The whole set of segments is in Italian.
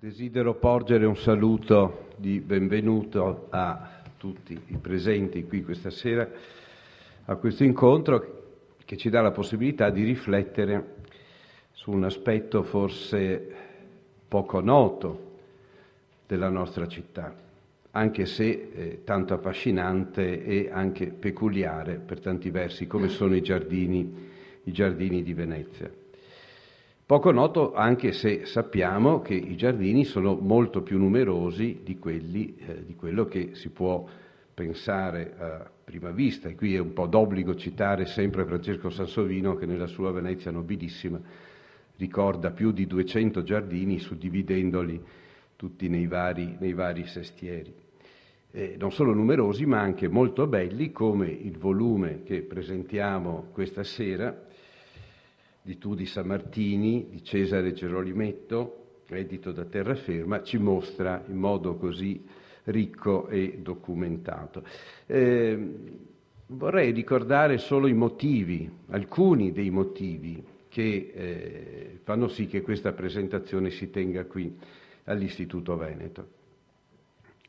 Desidero porgere un saluto di benvenuto a tutti i presenti qui questa sera a questo incontro che ci dà la possibilità di riflettere su un aspetto forse poco noto della nostra città, anche se eh, tanto affascinante e anche peculiare per tanti versi come sono i giardini, i giardini di Venezia. Poco noto anche se sappiamo che i giardini sono molto più numerosi di, quelli, eh, di quello che si può pensare a prima vista. E qui è un po' d'obbligo citare sempre Francesco Sansovino che nella sua Venezia nobilissima ricorda più di 200 giardini suddividendoli tutti nei vari, nei vari sestieri. Eh, non solo numerosi ma anche molto belli come il volume che presentiamo questa sera di Tudi Sammartini, di Cesare Gerolimetto, edito da Terraferma, ci mostra in modo così ricco e documentato. Eh, vorrei ricordare solo i motivi, alcuni dei motivi che eh, fanno sì che questa presentazione si tenga qui all'Istituto Veneto.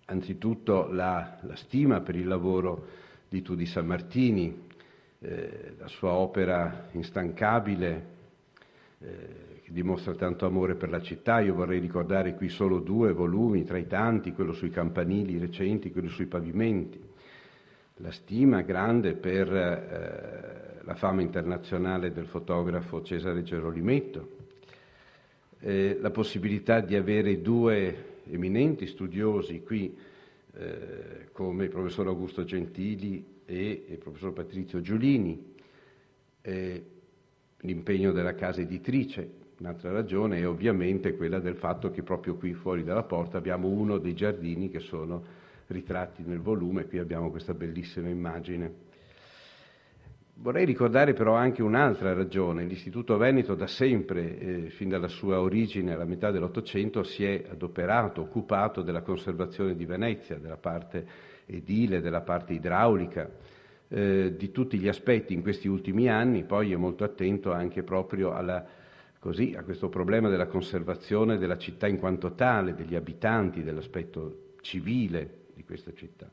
Anzitutto la, la stima per il lavoro di Tudi Sammartini, eh, la sua opera instancabile eh, che dimostra tanto amore per la città. Io vorrei ricordare qui solo due volumi tra i tanti, quello sui campanili recenti, quello sui pavimenti. La stima grande per eh, la fama internazionale del fotografo Cesare Gerolimetto, eh, la possibilità di avere due eminenti studiosi qui eh, come il professor Augusto Gentili e il professor Patrizio Giulini, eh, l'impegno della casa editrice. Un'altra ragione è ovviamente quella del fatto che proprio qui fuori dalla porta abbiamo uno dei giardini che sono ritratti nel volume, qui abbiamo questa bellissima immagine. Vorrei ricordare però anche un'altra ragione. L'Istituto Veneto da sempre, eh, fin dalla sua origine alla metà dell'Ottocento, si è adoperato, occupato della conservazione di Venezia, della parte edile, della parte idraulica, eh, di tutti gli aspetti in questi ultimi anni, poi è molto attento anche proprio alla, così, a questo problema della conservazione della città in quanto tale, degli abitanti, dell'aspetto civile di questa città.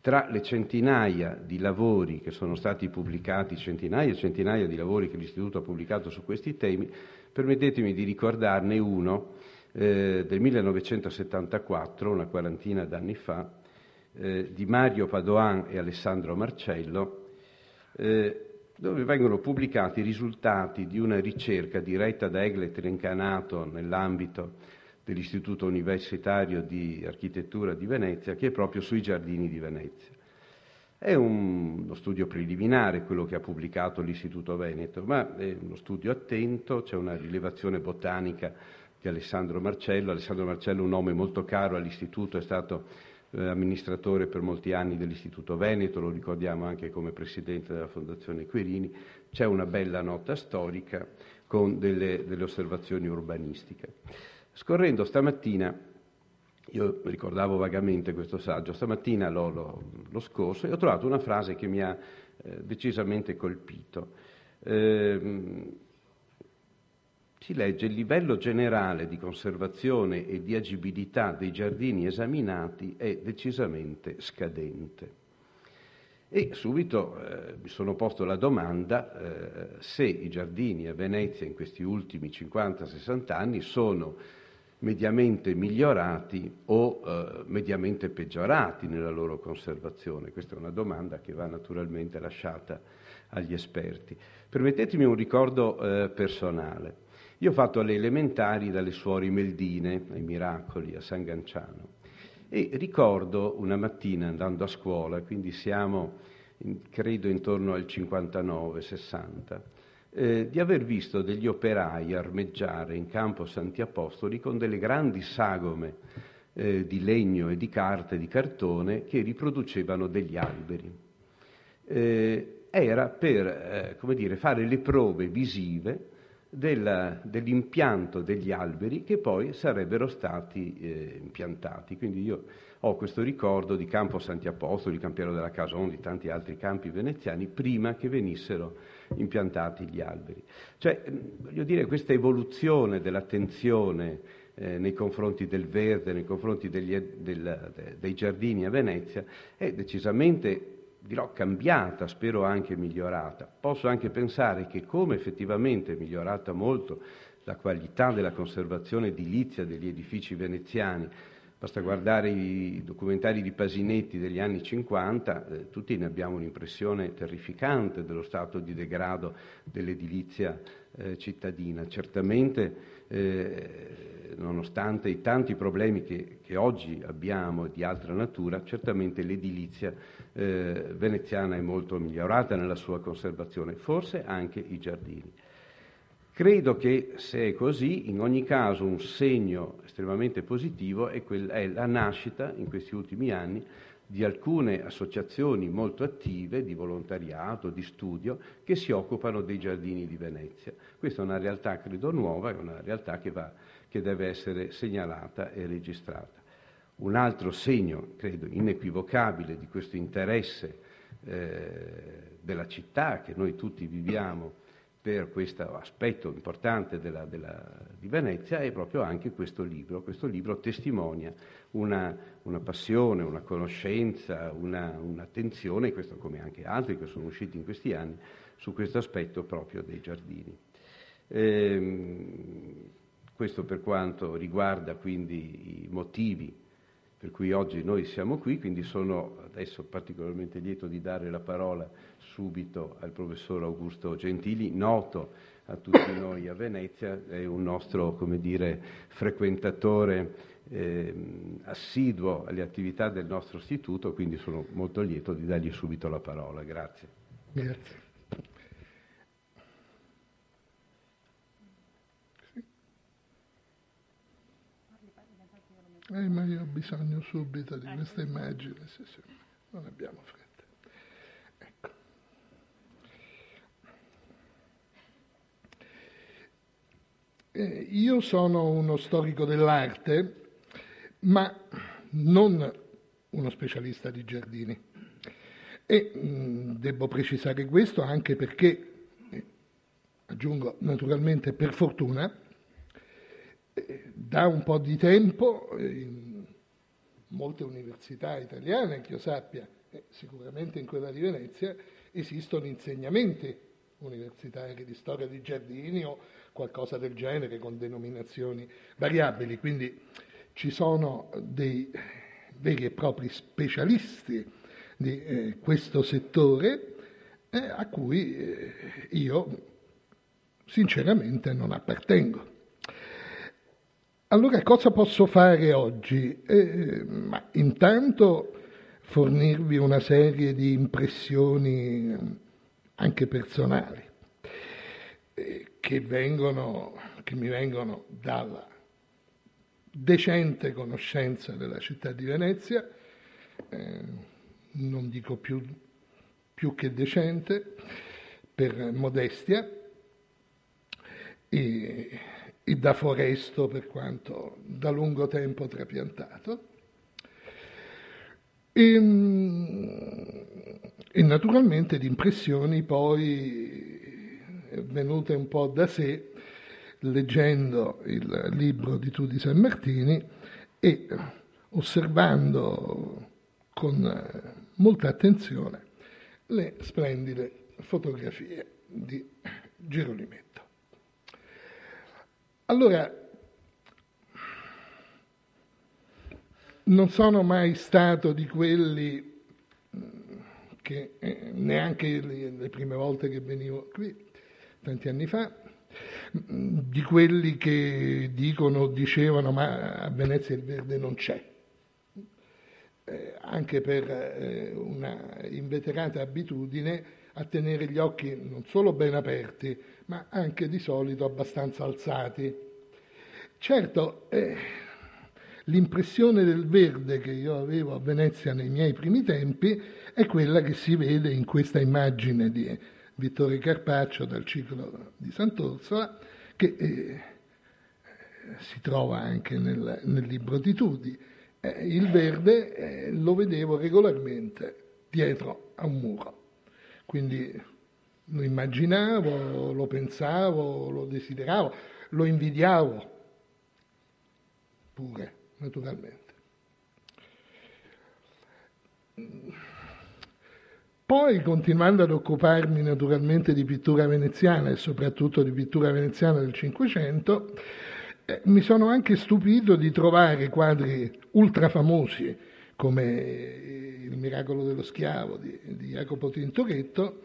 Tra le centinaia di lavori che sono stati pubblicati, centinaia e centinaia di lavori che l'Istituto ha pubblicato su questi temi, permettetemi di ricordarne uno eh, del 1974, una quarantina d'anni fa, eh, di Mario Padoan e Alessandro Marcello, eh, dove vengono pubblicati i risultati di una ricerca diretta da Eglet Rencanato nell'ambito dell'Istituto Universitario di Architettura di Venezia, che è proprio sui giardini di Venezia. È un, uno studio preliminare quello che ha pubblicato l'Istituto Veneto, ma è uno studio attento, c'è una rilevazione botanica di Alessandro Marcello. Alessandro Marcello è un nome molto caro all'Istituto, è stato eh, amministratore per molti anni dell'Istituto Veneto, lo ricordiamo anche come presidente della Fondazione Querini, c'è una bella nota storica con delle, delle osservazioni urbanistiche. Scorrendo stamattina, io ricordavo vagamente questo saggio, stamattina l'ho, l'ho, l'ho scorso e ho trovato una frase che mi ha eh, decisamente colpito. Eh, si legge il livello generale di conservazione e di agibilità dei giardini esaminati è decisamente scadente. E subito eh, mi sono posto la domanda eh, se i giardini a Venezia in questi ultimi 50-60 anni sono mediamente migliorati o eh, mediamente peggiorati nella loro conservazione. Questa è una domanda che va naturalmente lasciata agli esperti. Permettetemi un ricordo eh, personale. Io ho fatto le elementari dalle suore Meldine, ai Miracoli, a San Ganciano. E ricordo una mattina andando a scuola, quindi siamo credo intorno al 59-60, eh, di aver visto degli operai armeggiare in campo Santi Apostoli con delle grandi sagome eh, di legno e di carta e di cartone che riproducevano degli alberi. Eh, era per eh, come dire, fare le prove visive della, dell'impianto degli alberi che poi sarebbero stati eh, impiantati. Quindi io ho questo ricordo di Campo Santi Apostoli, Campiero della Cason, di tanti altri campi veneziani, prima che venissero impiantati gli alberi. Cioè, voglio dire, questa evoluzione dell'attenzione eh, nei confronti del verde, nei confronti degli, del, dei giardini a Venezia, è decisamente dirò cambiata, spero anche migliorata. Posso anche pensare che come effettivamente è migliorata molto la qualità della conservazione edilizia degli edifici veneziani, basta guardare i documentari di Pasinetti degli anni 50, eh, tutti ne abbiamo un'impressione terrificante dello stato di degrado dell'edilizia eh, cittadina. Certamente eh, nonostante i tanti problemi che, che, oggi abbiamo di altra natura, certamente l'edilizia eh, veneziana è molto migliorata nella sua conservazione, forse anche i giardini. Credo che se è così, in ogni caso un segno estremamente positivo è, quel, è la nascita in questi ultimi anni di alcune associazioni molto attive di volontariato, di studio, che si occupano dei giardini di Venezia. Questa è una realtà, credo, nuova, è una realtà che, va, che deve essere segnalata e registrata. Un altro segno, credo, inequivocabile di questo interesse eh, della città che noi tutti viviamo per questo aspetto importante della, della, di Venezia è proprio anche questo libro. Questo libro testimonia una, una passione, una conoscenza, una, un'attenzione, questo come anche altri che sono usciti in questi anni, su questo aspetto proprio dei giardini. Ehm, questo per quanto riguarda quindi i motivi per cui oggi noi siamo qui, quindi sono adesso particolarmente lieto di dare la parola subito al professor Augusto Gentili, noto a tutti noi a Venezia, è un nostro, dire, frequentatore eh, assiduo alle attività del nostro istituto, quindi sono molto lieto di dargli subito la parola. Grazie. Grazie. Eh, ma io ho bisogno subito di questa immagine, sì, sì. non abbiamo fretta. Ecco. Eh, io sono uno storico dell'arte, ma non uno specialista di giardini. E mh, mm, devo precisare questo anche perché, eh, aggiungo naturalmente per fortuna, da un po' di tempo in molte università italiane, che io sappia, e sicuramente in quella di Venezia, esistono insegnamenti universitari di storia di giardini o qualcosa del genere con denominazioni variabili, quindi ci sono dei veri e propri specialisti di eh, questo settore eh, a cui eh, io sinceramente non appartengo. Allora cosa posso fare oggi? Eh, intanto fornirvi una serie di impressioni anche personali eh, che, vengono, che mi vengono dalla decente conoscenza della città di Venezia, eh, non dico più, più che decente, per modestia, e e da foresto per quanto da lungo tempo trapiantato. E, e naturalmente di impressioni poi venute un po' da sé leggendo il libro di Tu di San Martini e osservando con molta attenzione le splendide fotografie di Gerolimetto. Allora, non sono mai stato di quelli mm, che eh, neanche le, le, prime volte che venivo qui, tanti anni fa, mm, di quelli che dicono, dicevano ma a Venezia il verde non c'è, eh, anche per eh, una inveterata abitudine a tenere gli occhi non solo ben aperti, ma anche di solito abbastanza alzati. Certo, eh, l'impressione del verde che io avevo a Venezia nei miei primi tempi è quella che si vede in questa immagine di Vittorio Carpaccio dal ciclo di Sant'Orsola, che eh, si trova anche nel, nel libro di Tudi. Eh, il verde eh, lo vedevo regolarmente dietro a un muro. Quindi lo immaginavo, lo pensavo, lo desideravo, lo invidiavo. pure, naturalmente. Poi, continuando ad occuparmi naturalmente di pittura veneziana e soprattutto di pittura veneziana del Cinquecento, eh, mi sono anche stupito di trovare quadri ultra famosi come Il miracolo dello schiavo di, di Jacopo Tintoretto,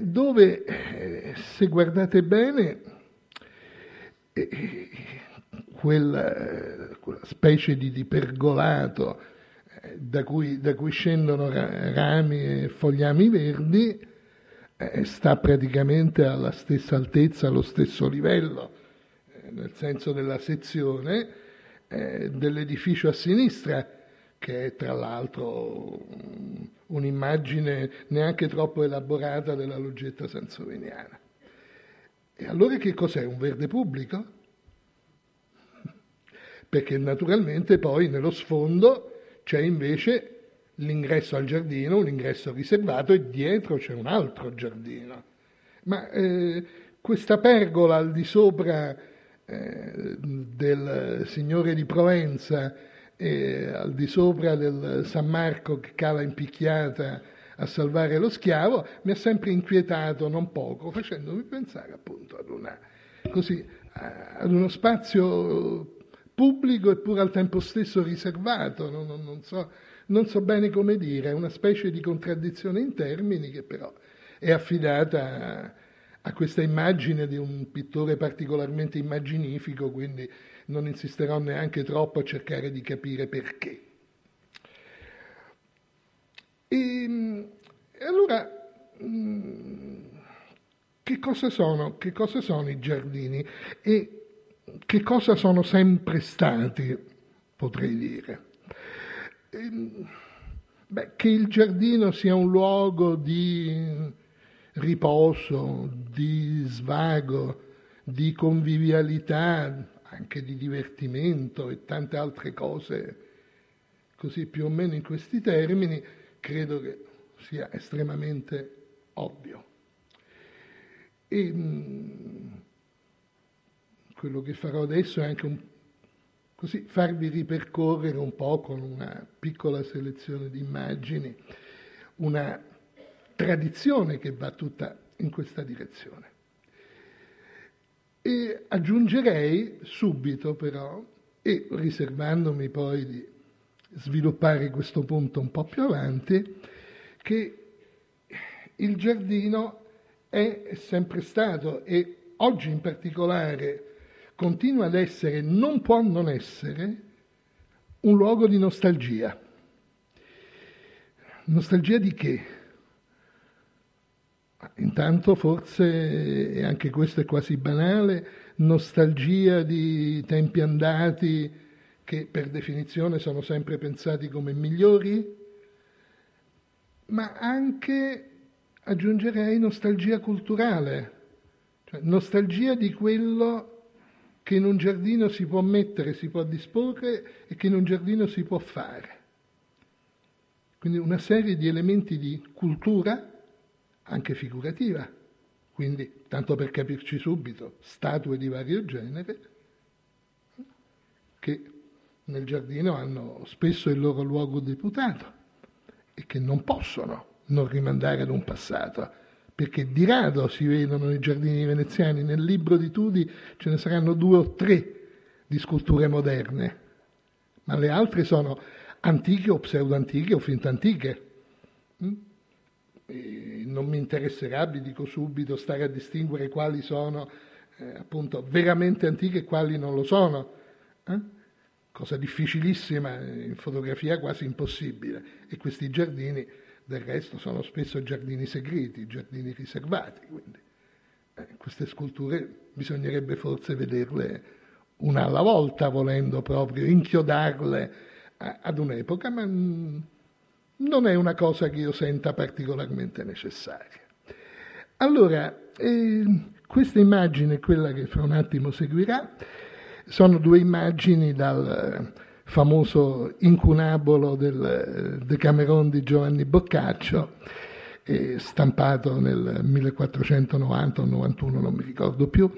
dove, eh, se guardate bene, eh, quella, quella, specie di, di pergolato eh, da cui, da cui, scendono rami e fogliami verdi eh, sta praticamente alla stessa altezza, allo stesso livello, eh, nel senso della sezione dell'edificio a sinistra, che è tra l'altro un'immagine neanche troppo elaborata della loggetta sansoviniana. E allora che cos'è? Un verde pubblico? Perché naturalmente poi nello sfondo c'è invece l'ingresso al giardino, un ingresso riservato e dietro c'è un altro giardino. Ma eh, questa pergola al di sopra eh, del Signore di Provenza e al di sopra del San Marco che cala in picchiata a salvare lo schiavo, mi ha sempre inquietato non poco, facendomi pensare appunto ad, una, così, ad uno spazio pubblico eppure al tempo stesso riservato, non, non, non, so, non so bene come dire, è una specie di contraddizione in termini che però è affidata a, a questa immagine di un pittore particolarmente immaginifico, quindi non insisterò neanche troppo a cercare di capire perché. E, e allora, mm, che cosa, sono, che cosa sono i giardini e che cosa sono sempre stati, potrei dire? Ehm, beh, che il giardino sia un luogo di riposo, di svago, di convivialità, anche di divertimento e tante altre cose così più o meno in questi termini, credo che sia estremamente ovvio. E, mm, quello che farò adesso è anche un, così farvi ripercorrere un po' con una piccola selezione di immagini una tradizione che va tutta in questa direzione. E aggiungerei subito però, e riservandomi poi di sviluppare questo punto un po' più avanti, che il giardino è sempre stato e oggi in particolare continua ad essere, non può non essere, un luogo di nostalgia. Nostalgia di che? Intanto forse, e anche questo è quasi banale, nostalgia di tempi andati che per definizione sono sempre pensati come migliori, ma anche, aggiungerei, nostalgia culturale, cioè nostalgia di quello che in un giardino si può mettere, si può disporre e che in un giardino si può fare. Quindi una serie di elementi di cultura, anche figurativa, quindi, tanto per capirci subito, statue di vario genere, che nel giardino hanno spesso il loro luogo deputato e che non possono non rimandare ad un passato perché di rado si vedono i giardini veneziani. Nel libro di Tudi ce ne saranno due o tre di sculture moderne, ma le altre sono antiche o pseudo-antiche o finto Mm? non mi interesserà, vi dico subito, stare a distinguere quali sono eh, appunto veramente antiche e quali non lo sono. Eh? Cosa difficilissima, in fotografia quasi impossibile. E questi giardini del resto sono spesso giardini segreti, giardini riservati, quindi eh, queste sculture bisognerebbe forse vederle una alla volta, volendo proprio inchiodarle a, ad un'epoca, ma mh, non è una cosa che io senta particolarmente necessaria. Allora, eh, questa immagine, quella che fra un attimo seguirà, sono due immagini dal famoso incunabolo del Decameron di Giovanni Boccaccio, eh, stampato nel 1490 o 91, non mi ricordo più,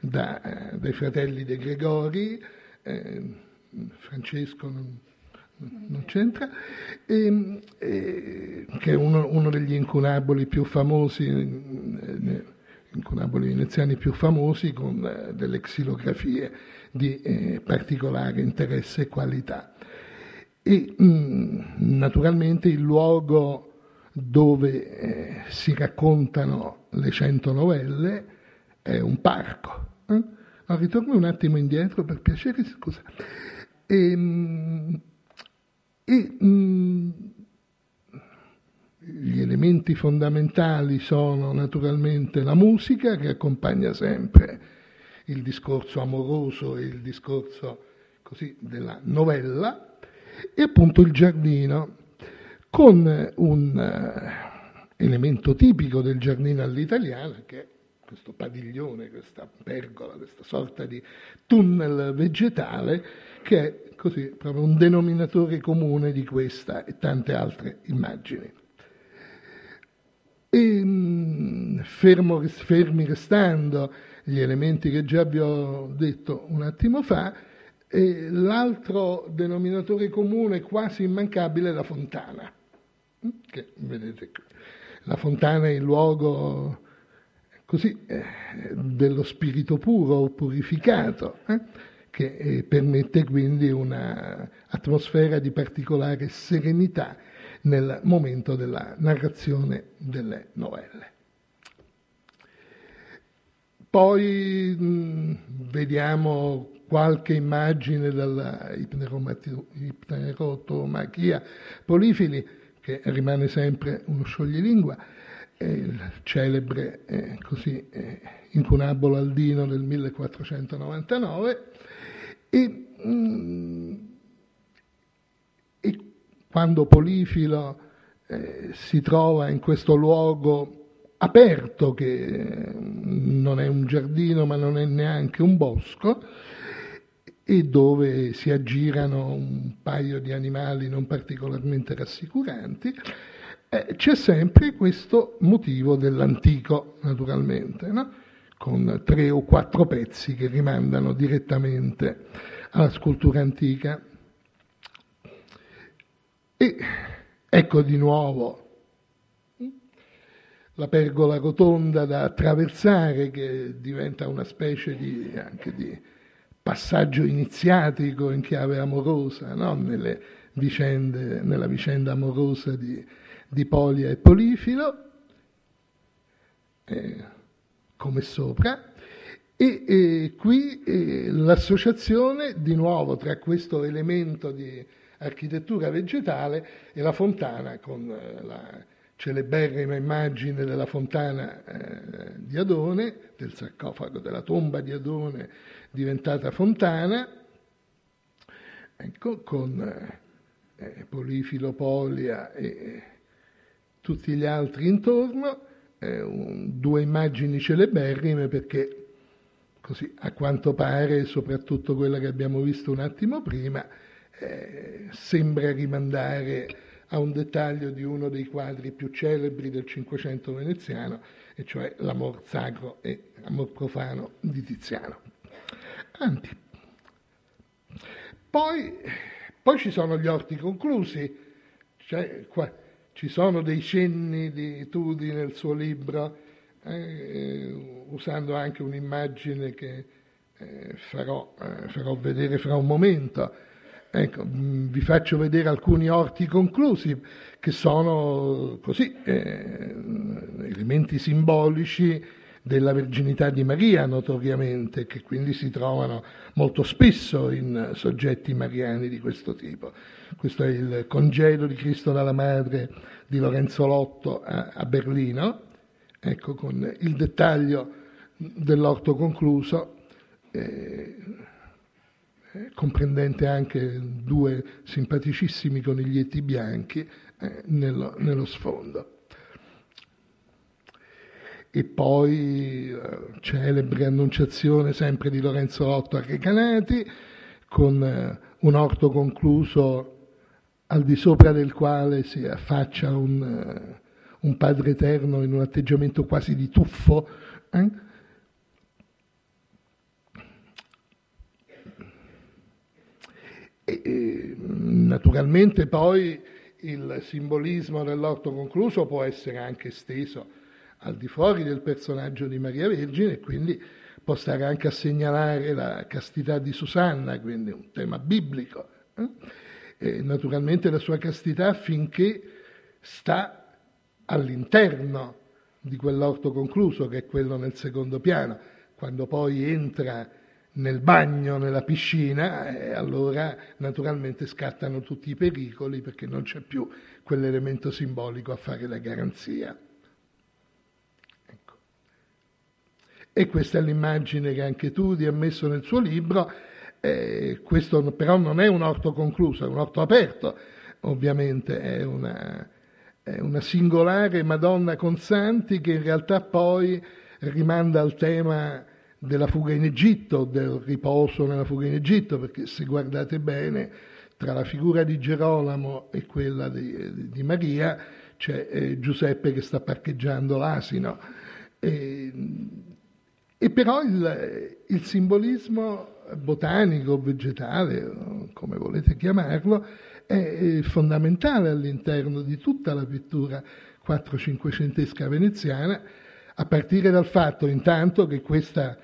da, eh, dai fratelli De Gregori, eh, Francesco non c'entra, e, e, che è uno, uno, degli incunaboli più famosi, eh, incunaboli veneziani più famosi, con eh, delle xilografie di eh, particolare interesse e qualità. E mh, naturalmente il luogo dove eh, si raccontano le cento novelle è un parco. Eh? No, ritorno un attimo indietro per piacere, scusa. E, mh, e mh, gli elementi fondamentali sono naturalmente la musica che accompagna sempre il discorso amoroso e il discorso così della novella e appunto il giardino con un uh, elemento tipico del giardino all'italiana che è questo padiglione, questa pergola, questa sorta di tunnel vegetale che è così proprio un denominatore comune di questa e tante altre immagini. E, mm, fermo, fermi restando gli elementi che già vi ho detto un attimo fa, e l'altro denominatore comune quasi immancabile è la fontana, mm, che vedete qui. La fontana è il luogo così, eh, dello spirito puro o purificato, eh, che eh, permette quindi un'atmosfera di particolare serenità nel momento della narrazione delle novelle. Poi mh, vediamo qualche immagine dalla ipnerotomachia polifili, che rimane sempre uno scioglilingua, il celebre eh, così, eh, incunabolo aldino del 1499, e, mh, e quando Polifilo eh, si trova in questo luogo aperto, che non è un giardino ma non è neanche un bosco, e dove si aggirano un paio di animali non particolarmente rassicuranti, eh, c'è sempre questo motivo dell'antico, naturalmente, no? Con tre o quattro pezzi che rimandano direttamente alla scultura antica. E ecco di nuovo la pergola rotonda da attraversare che diventa una specie di, anche di passaggio iniziatico in chiave amorosa no? Nelle vicende, nella vicenda amorosa di, di Polia e Polifilo, eh, come sopra, e eh, qui eh, l'associazione di nuovo tra questo elemento di architettura vegetale e la fontana con eh, la celeberrima immagine della fontana eh, di Adone, del sarcofago della tomba di Adone diventata fontana, ecco, con eh, Polifilo, Polia e tutti gli altri intorno, eh, un, due immagini celeberrime perché così a quanto pare, soprattutto quella che abbiamo visto un attimo prima, eh, sembra rimandare a un dettaglio di uno dei quadri più celebri del Cinquecento veneziano, e cioè l'amor sacro e amor profano di Tiziano. Anti. Poi, poi ci sono gli orti conclusi, cioè, qua, ci sono dei cenni di Tudi nel suo libro eh, usando anche un'immagine che eh, farò, eh, farò, vedere fra un momento. Ecco, mh, mm, vi faccio vedere alcuni orti conclusi che sono così eh, elementi simbolici della verginità di Maria, notoriamente, che quindi si trovano molto spesso in soggetti mariani di questo tipo. Questo è il congedo di Cristo dalla Madre di Lorenzo Lotto a, a Berlino, ecco, con il dettaglio dell'orto concluso, eh, eh, comprendente anche due simpaticissimi coniglietti bianchi eh, nello, nello, sfondo. E poi eh, celebre annunciazione sempre di Lorenzo Lotto a Recanati, con eh, un orto concluso al di sopra del quale si affaccia un eh, un Padre Eterno in un atteggiamento quasi di tuffo. Eh? E, e, naturalmente poi il simbolismo dell'orto concluso può essere anche esteso al di fuori del personaggio di Maria Vergine e quindi può stare anche a segnalare la castità di Susanna, quindi un tema biblico. Eh? naturalmente la sua castità finché sta all'interno di quell'orto concluso, che è quello nel secondo piano, quando poi entra nel bagno, nella piscina, e allora naturalmente scattano tutti i pericoli perché non c'è più quell'elemento simbolico a fare la garanzia. E questa è l'immagine che anche Tudi ha messo nel suo libro. Eh, questo però non è un orto concluso, è un orto aperto, ovviamente è una, è una singolare Madonna con santi che in realtà poi rimanda al tema della fuga in Egitto, del riposo nella fuga in Egitto, perché se guardate bene, tra la figura di Gerolamo e quella di, di Maria c'è eh, Giuseppe che sta parcheggiando l'asino. E, e però il, il, simbolismo botanico, vegetale, come volete chiamarlo, è fondamentale all'interno di tutta la pittura 4-500esca veneziana, a partire dal fatto intanto che questa,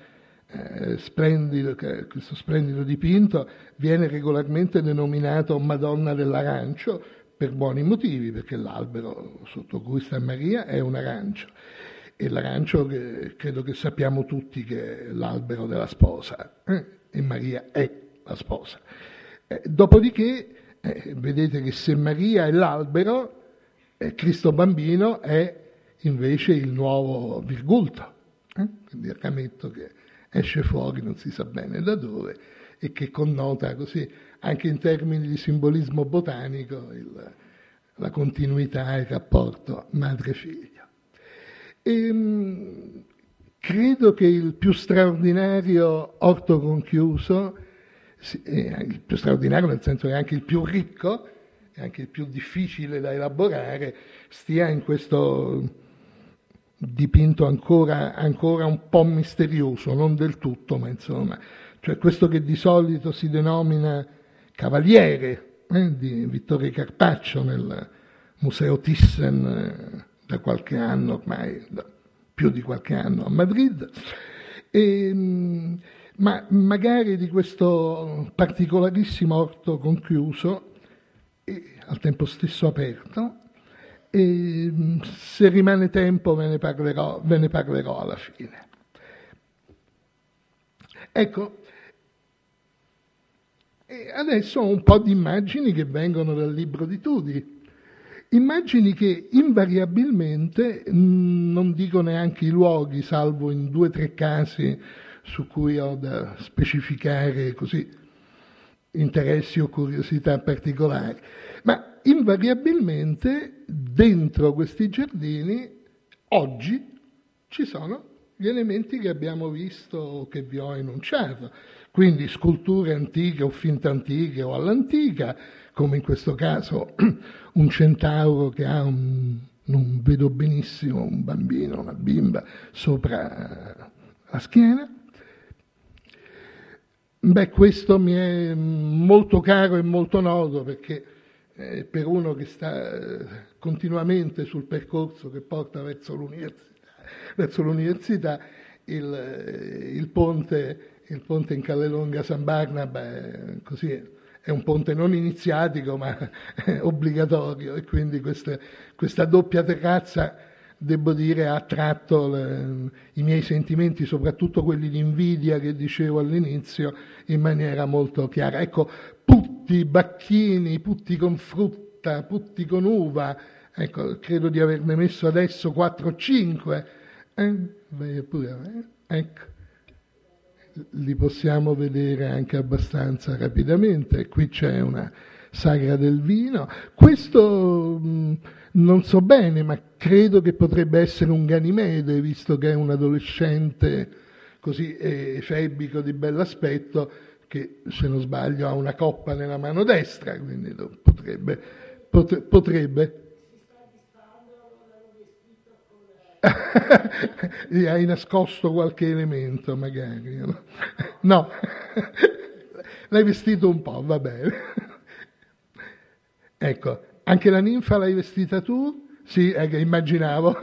eh, splendido, questo splendido dipinto viene regolarmente denominato Madonna dell'arancio per buoni motivi, perché l'albero sotto cui sta Maria è un arancio e l'arancio che, credo che sappiamo tutti che è l'albero della sposa eh? e Maria è la sposa. Eh, dopodiché eh, vedete che se Maria è l'albero, eh, Cristo bambino è invece il nuovo virgulto, eh? quindi il rametto che esce fuori non si sa bene da dove e che connota così anche in termini di simbolismo botanico il, la continuità e il rapporto madre-figlio. E, ehm, credo che il più straordinario orto conchiuso, eh, il più straordinario nel senso che è anche il più ricco, e anche il più difficile da elaborare, stia in questo dipinto ancora, ancora un po' misterioso, non del tutto, ma insomma, cioè questo che di solito si denomina Cavaliere eh, di Vittorio Carpaccio nel Museo Thyssen eh, da qualche anno ormai, da più di qualche anno a Madrid, e, mm, ma magari di questo particolarissimo orto conchiuso e al tempo stesso aperto, e mm, se rimane tempo ve ne parlerò, ve ne parlerò alla fine. Ecco, adesso un po' di immagini che vengono dal libro di Tudi, immagini che invariabilmente, non dico neanche i luoghi, salvo in due o tre casi su cui ho da specificare così interessi o curiosità particolari, ma invariabilmente dentro questi giardini oggi ci sono gli elementi che abbiamo visto o che vi ho enunciato, quindi sculture antiche o finte antiche o all'antica, come in questo caso un centauro che ha un, non vedo benissimo, un bambino, una bimba sopra la schiena. Beh, questo mi è molto caro e molto noto perché eh, per uno che sta eh, continuamente sul percorso che porta verso l'università, verso l'università il, eh, il, ponte, il, ponte, in Callelonga San Barnaba così, è un ponte non iniziatico ma obbligatorio e quindi questa, questa doppia terrazza devo dire, ha attratto le, i miei sentimenti, soprattutto quelli di invidia che dicevo all'inizio, in maniera molto chiara. Ecco, putti bacchini, putti con frutta, putti con uva, ecco, credo di averne messo adesso 4 o 5. Eh? Pure, eh? Ecco. Li possiamo vedere anche abbastanza rapidamente. Qui c'è una sagra del vino. Questo mh, non so bene, ma credo che potrebbe essere un Ganimede, visto che è un adolescente così efebbico di bell'aspetto, che se non sbaglio ha una coppa nella mano destra, quindi potrebbe. Potre, potrebbe. Gli hai nascosto qualche elemento, magari. No. no. l'hai vestito un po', va bene. ecco, anche la ninfa l'hai vestita tu? Sì, eh, immaginavo.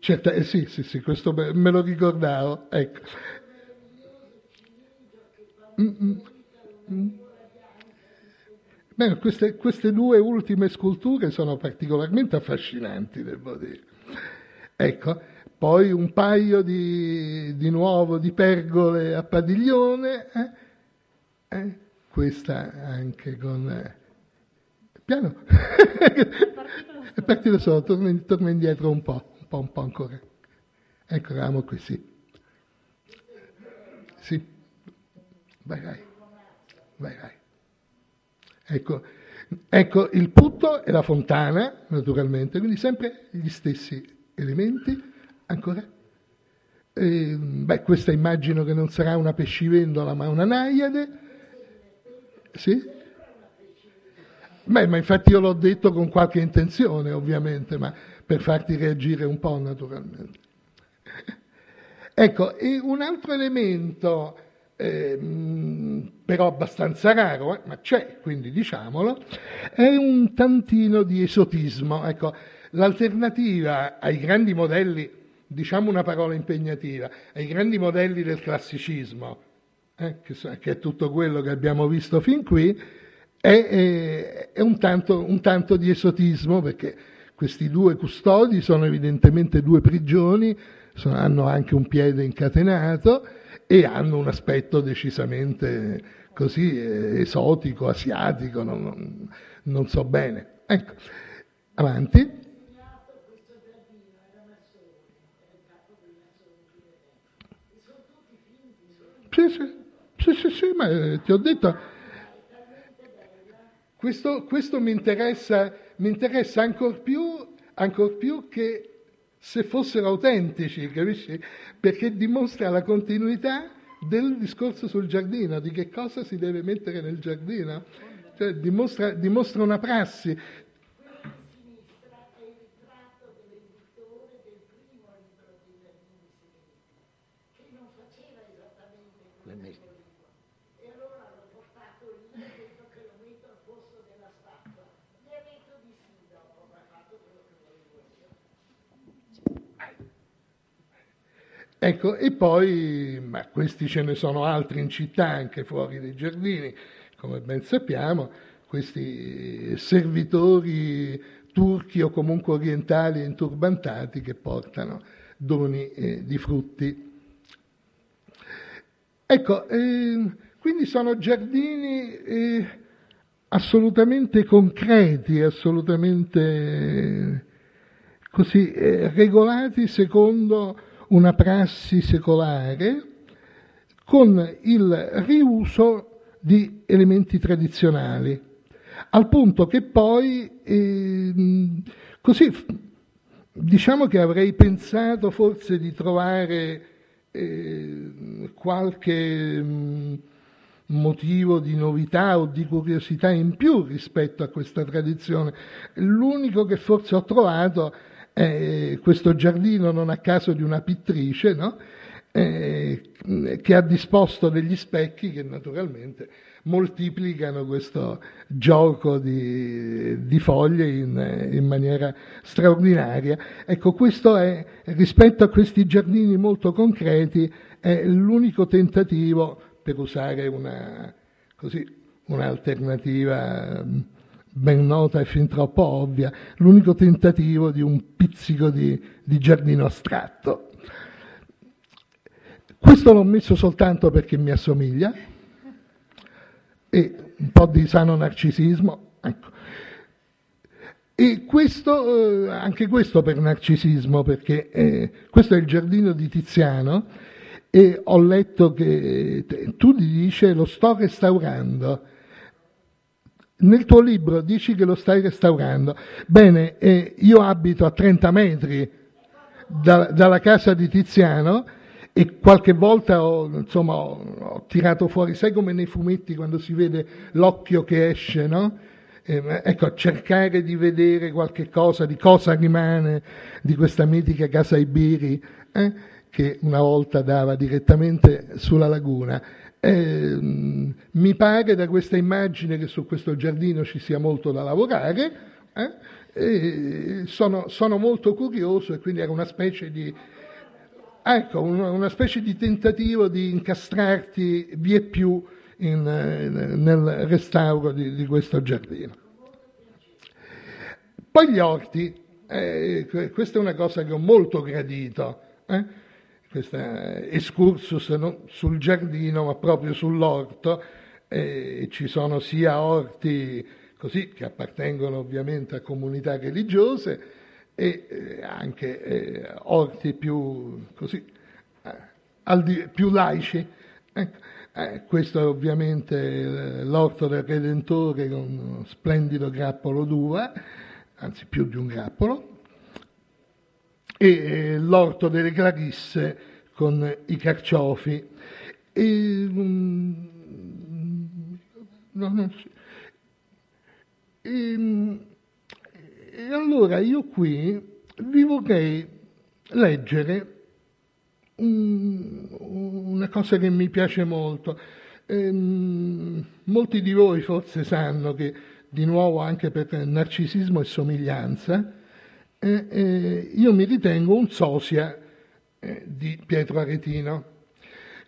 Certa, eh, sì, sì, sì, questo me, lo ricordavo. Ecco. Mm, mm, mm. Beh, queste, queste, due ultime sculture sono particolarmente affascinanti, devo dire. Ecco, poi un paio di, di nuovo di pergole a padiglione, eh? Eh? questa anche con... Eh, piano, è partito solo, torna, torna indietro un po' po', un po' ancora. Ecco, eravamo qui, sì. Sì. Vai, vai. Vai, vai. Ecco, ecco, il putto e la fontana, naturalmente, quindi sempre gli stessi elementi. Ancora? Eh, beh, questa immagino che non sarà una pescivendola, ma una naiade. Sì? Beh, ma infatti io l'ho detto con qualche intenzione, ovviamente, ma per farti reagire un po' naturalmente. Ecco, e un altro elemento, eh, però abbastanza raro, eh, ma c'è, quindi diciamolo, è un tantino di esotismo. Ecco, l'alternativa ai grandi modelli, diciamo una parola impegnativa, ai grandi modelli del classicismo, eh, che, che, è tutto quello che abbiamo visto fin qui, è, è, è un, tanto, un tanto di esotismo perché questi due custodi sono evidentemente due prigioni, sono, hanno anche un piede incatenato e hanno un aspetto decisamente così eh, esotico, asiatico, non, non, non, so bene. Ecco, avanti. Sì, sì, sì, sì, sì ma eh, ti ho detto, questo, questo mi interessa mi interessa ancor più, ancor più che se fossero autentici, capisci? Perché dimostra la continuità del discorso sul giardino, di che cosa si deve mettere nel giardino. Cioè, dimostra, dimostra una prassi. Ecco, e poi, ma questi ce ne sono altri in città, anche fuori dai giardini, come ben sappiamo, questi servitori turchi o comunque orientali inturbantati che portano doni eh, di frutti. Ecco, eh, quindi sono giardini eh, assolutamente concreti, assolutamente eh, così eh, regolati secondo una prassi secolare con il riuso di elementi tradizionali, al punto che poi, eh, così, diciamo che avrei pensato forse di trovare eh, qualche mh, motivo di novità o di curiosità in più rispetto a questa tradizione. L'unico che forse ho trovato eh, questo giardino non a caso di una pittrice, no? eh, che ha disposto degli specchi che naturalmente moltiplicano questo gioco di, di foglie in, in, maniera straordinaria. Ecco, questo è, rispetto a questi giardini molto concreti, è l'unico tentativo, per usare una, così, un'alternativa ben nota e fin troppo ovvia, l'unico tentativo di un pizzico di, di giardino astratto. Questo l'ho messo soltanto perché mi assomiglia e un po' di sano narcisismo. Ecco. E questo, eh, anche questo per narcisismo, perché eh, questo è il giardino di Tiziano e ho letto che eh, tu gli dici lo sto restaurando nel tuo libro dici che lo stai restaurando. Bene, eh, io abito a 30 metri da, dalla casa di Tiziano e qualche volta ho, insomma, ho, ho, tirato fuori, sai come nei fumetti quando si vede l'occhio che esce, no? Eh, ecco, cercare di vedere qualche cosa, di cosa rimane di questa mitica casa Ibiri. Eh? che una volta dava direttamente sulla laguna. Eh, mi pare da questa immagine che su questo giardino ci sia molto da lavorare, eh? sono, sono, molto curioso e quindi era una specie di, ecco, una, una specie di tentativo di incastrarti vie più in, nel restauro di, di, questo giardino. Poi gli orti, eh, questa è una cosa che ho molto gradito. Eh? Questo excursus non sul giardino ma proprio sull'orto, eh, ci sono sia orti così, che appartengono ovviamente a comunità religiose e eh, anche eh, orti più, così, eh, di, più laici. Ecco, eh, questo è ovviamente l'orto del Redentore con uno splendido grappolo d'uva, anzi più di un grappolo, e l'orto delle Clarisse con i carciofi. E, um, no, si, e, e allora io qui vi vorrei leggere un, una cosa che mi piace molto. Ehm, molti di voi forse sanno che, di nuovo anche per narcisismo e somiglianza, eh, eh, io mi ritengo un sosia eh, di Pietro Aretino,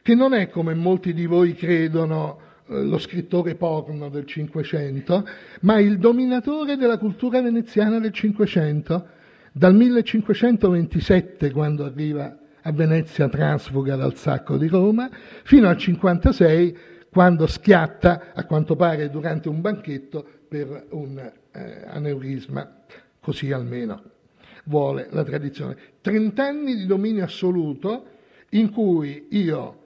che non è come molti di voi credono eh, lo scrittore porno del Cinquecento, ma il dominatore della cultura veneziana del Cinquecento, dal 1527, quando arriva a Venezia trasfuga dal sacco di Roma, fino al 56, quando schiatta, a quanto pare durante un banchetto, per un eh, aneurisma, così almeno vuole la tradizione. Trent'anni di dominio assoluto in cui io,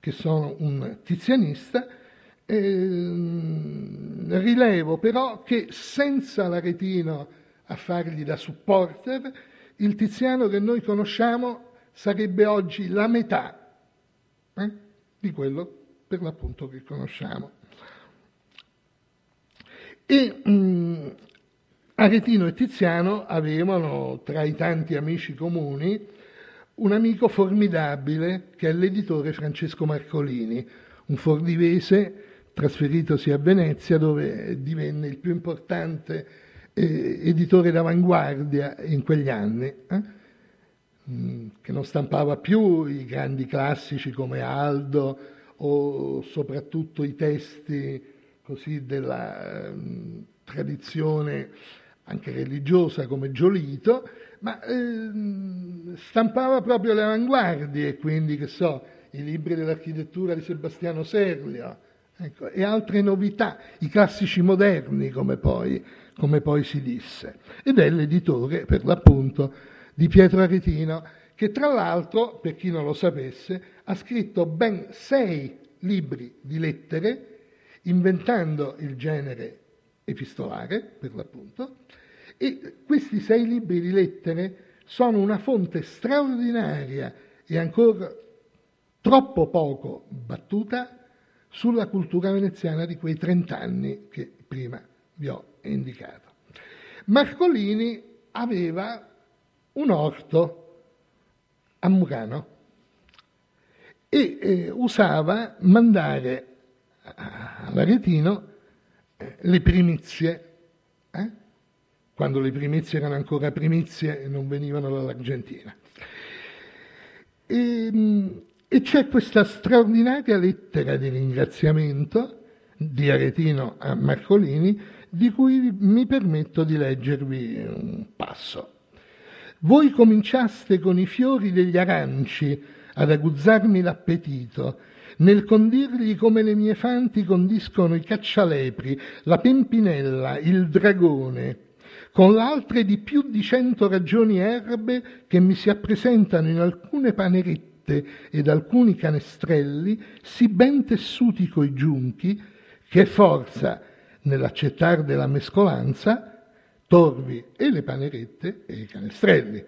che sono un tizianista, eh, rilevo però che senza l'Aretino a fargli da supporter, il Tiziano che noi conosciamo sarebbe oggi la metà eh, di quello per l'appunto che conosciamo. E mh, mm, Aretino e Tiziano avevano tra i tanti amici comuni un amico formidabile che è l'editore Francesco Marcolini, un fordivese trasferitosi a Venezia dove divenne il più importante eh, editore d'avanguardia in quegli anni, eh? mm, che non stampava più i grandi classici come Aldo o soprattutto i testi così della eh, tradizione anche religiosa come Giolito, ma eh, stampava proprio le avanguardie, quindi che so, i libri dell'architettura di Sebastiano Serlio ecco, e altre novità, i classici moderni come poi, come poi si disse. Ed è l'editore, per l'appunto, di Pietro Aretino, che tra l'altro, per chi non lo sapesse, ha scritto ben sei libri di lettere, inventando il genere epistolare, per l'appunto, e questi sei libri di lettere sono una fonte straordinaria e ancora troppo poco battuta sulla cultura veneziana di quei trent'anni che prima vi ho indicato. Marcolini aveva un orto a Murano e eh, usava mandare all'Aretino le primizie, eh? quando le primizie erano ancora primizie e non venivano dall'Argentina. E, ehm, e c'è questa straordinaria lettera di ringraziamento di Aretino a Marcolini, di cui mi permetto di leggervi un passo. Voi cominciaste con i fiori degli aranci ad aguzzarmi l'appetito, nel condirgli come le mie fanti condiscono i caccialepri, la pempinella, il dragone, con l'altre di più di cento ragioni erbe che mi si appresentano in alcune panerette ed alcuni canestrelli, sì ben tessuti coi giunchi, che forza nell'accettare della mescolanza torvi e le panerette e i canestrelli.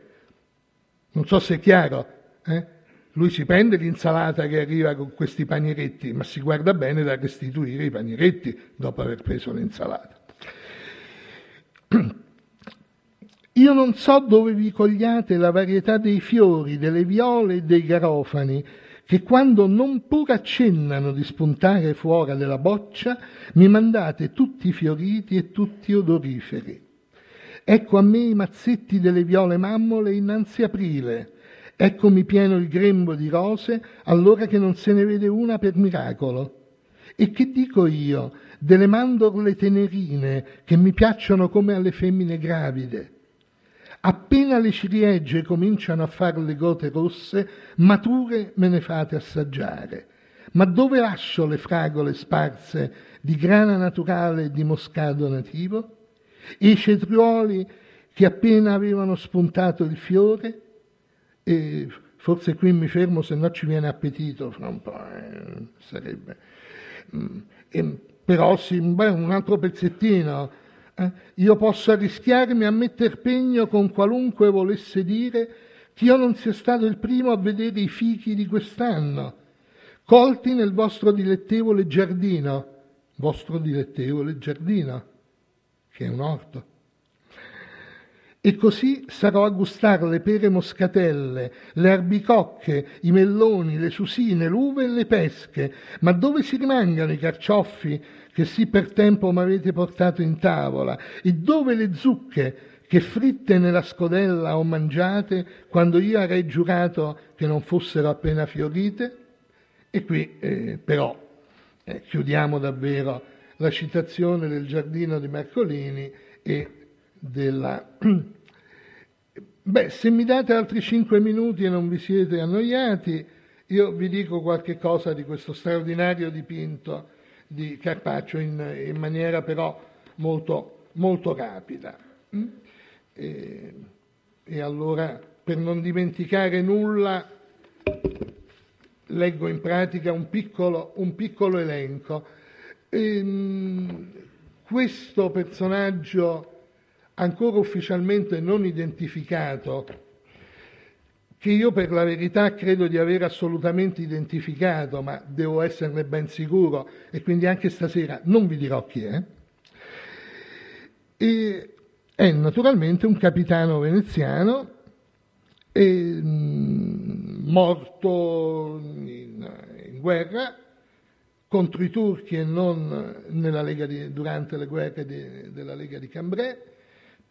Non so se è chiaro, eh? Lui si prende l'insalata che arriva con questi panieretti, ma si guarda bene da restituire i panieretti dopo aver preso l'insalata. Io non so dove vi cogliate la varietà dei fiori, delle viole e dei garofani, che quando non pur accennano di spuntare fuori della boccia, mi mandate tutti fioriti e tutti odoriferi. Ecco a me i mazzetti delle viole mammole innanzi aprile, eccomi pieno il grembo di rose, allora che non se ne vede una per miracolo. E che dico io delle mandorle tenerine che mi piacciono come alle femmine gravide? Appena le ciliegie cominciano a fare le gote rosse, mature me ne fate assaggiare. Ma dove lascio le fragole sparse di grana naturale e di moscato nativo? E i cetrioli che appena avevano spuntato il fiore? E forse qui mi fermo, se no ci viene appetito fra un po', eh, sarebbe. Mm, e, però sì, beh, un altro pezzettino eh, io posso arrischiarmi a metter pegno con qualunque volesse dire che io non sia stato il primo a vedere i fichi di quest'anno, colti nel vostro dilettevole giardino, vostro dilettevole giardino, che è un orto. E così sarò a gustare le pere moscatelle, le arbicocche, i melloni, le susine, l'uve e le pesche, ma dove si rimangano i carciofi che sì per tempo m'avete portato in tavola, e dove le zucche che fritte nella scodella ho mangiate quando io avrei giurato che non fossero appena fiorite? E qui eh, però eh, chiudiamo davvero la citazione del giardino di Marcolini e della... Beh, se mi date altri cinque minuti e non vi siete annoiati, io vi dico qualche cosa di questo straordinario dipinto di Carpaccio in, in maniera però molto, molto rapida. Mm? E, e allora, per non dimenticare nulla, leggo in pratica un piccolo, un piccolo elenco. Ehm, questo personaggio ancora ufficialmente non identificato che io per la verità credo di aver assolutamente identificato, ma devo esserne ben sicuro e quindi anche stasera non vi dirò chi è, e è naturalmente un capitano veneziano e, mh, mm, morto in, in, guerra contro i turchi e non di, durante le guerre di, della Lega di Cambrai,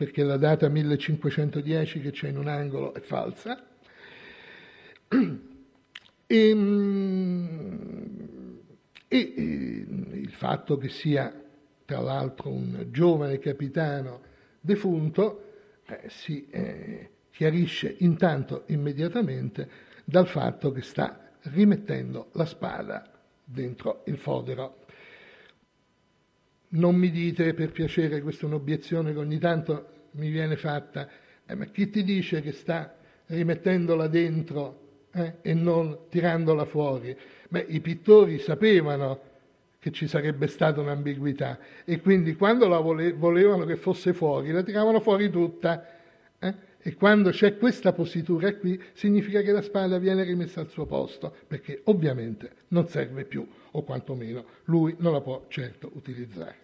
perché la data 1510 che c'è in un angolo è falsa E, mm, e, e, il fatto che sia tra l'altro un giovane capitano defunto eh, si eh, chiarisce intanto immediatamente dal fatto che sta rimettendo la spada dentro il fodero. Non mi dite per piacere, questa è un'obiezione che ogni tanto mi viene fatta, eh, ma chi ti dice che sta rimettendola dentro eh, e non tirandola fuori. Beh, i pittori sapevano che ci sarebbe stata un'ambiguità e quindi quando la vole- volevano che fosse fuori, la tiravano fuori tutta. Eh? E quando c'è questa positura qui, significa che la spada viene rimessa al suo posto, perché ovviamente non serve più, o quantomeno lui non la può certo utilizzare.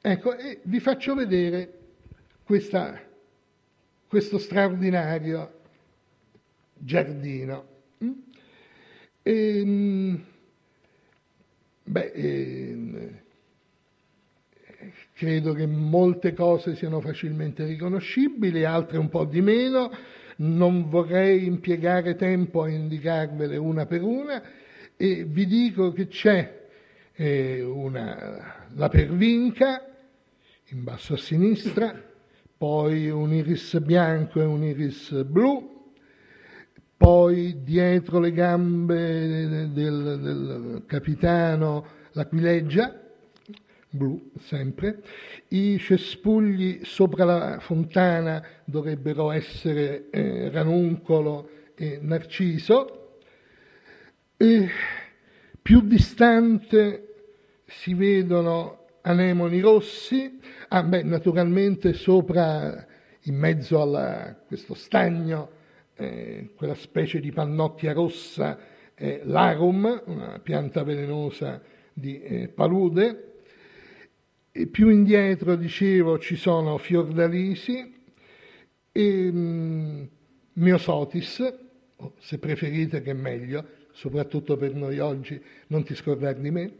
Ecco, e vi faccio vedere questa, questo straordinario giardino. Mm? E, ehm, beh, eh, credo che molte cose siano facilmente riconoscibili, altre un po' di meno. Non vorrei impiegare tempo a indicarvele una per una e vi dico che c'è eh, una, la pervinca in basso a sinistra, poi un iris bianco e un iris blu, poi dietro le gambe del, del capitano l'aquileggia, blu sempre, i cespugli sopra la fontana dovrebbero essere eh, ranuncolo e narciso, e più distante si vedono anemoni rossi, ah, beh, naturalmente sopra, in mezzo a questo stagno, eh, quella specie di pannocchia rossa, eh, l'arum, una pianta velenosa di eh, palude. E più indietro, dicevo, ci sono fiordalisi, e um, Miosotis, o se preferite che è meglio, soprattutto per noi oggi, non ti scordare di me,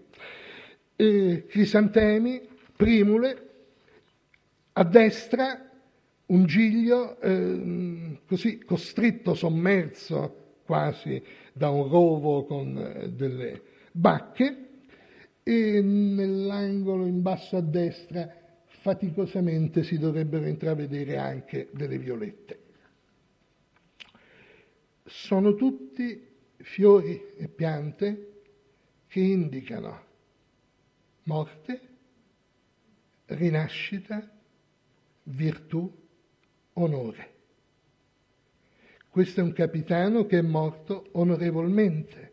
e Crisantemi, Primule, a destra un giglio eh, così costretto, sommerso quasi da un rovo con eh, delle bacche e nell'angolo in basso a destra faticosamente si dovrebbero intravedere anche delle violette. Sono tutti fiori e piante che indicano morte, rinascita, virtù, onore. Questo è un capitano che è morto onorevolmente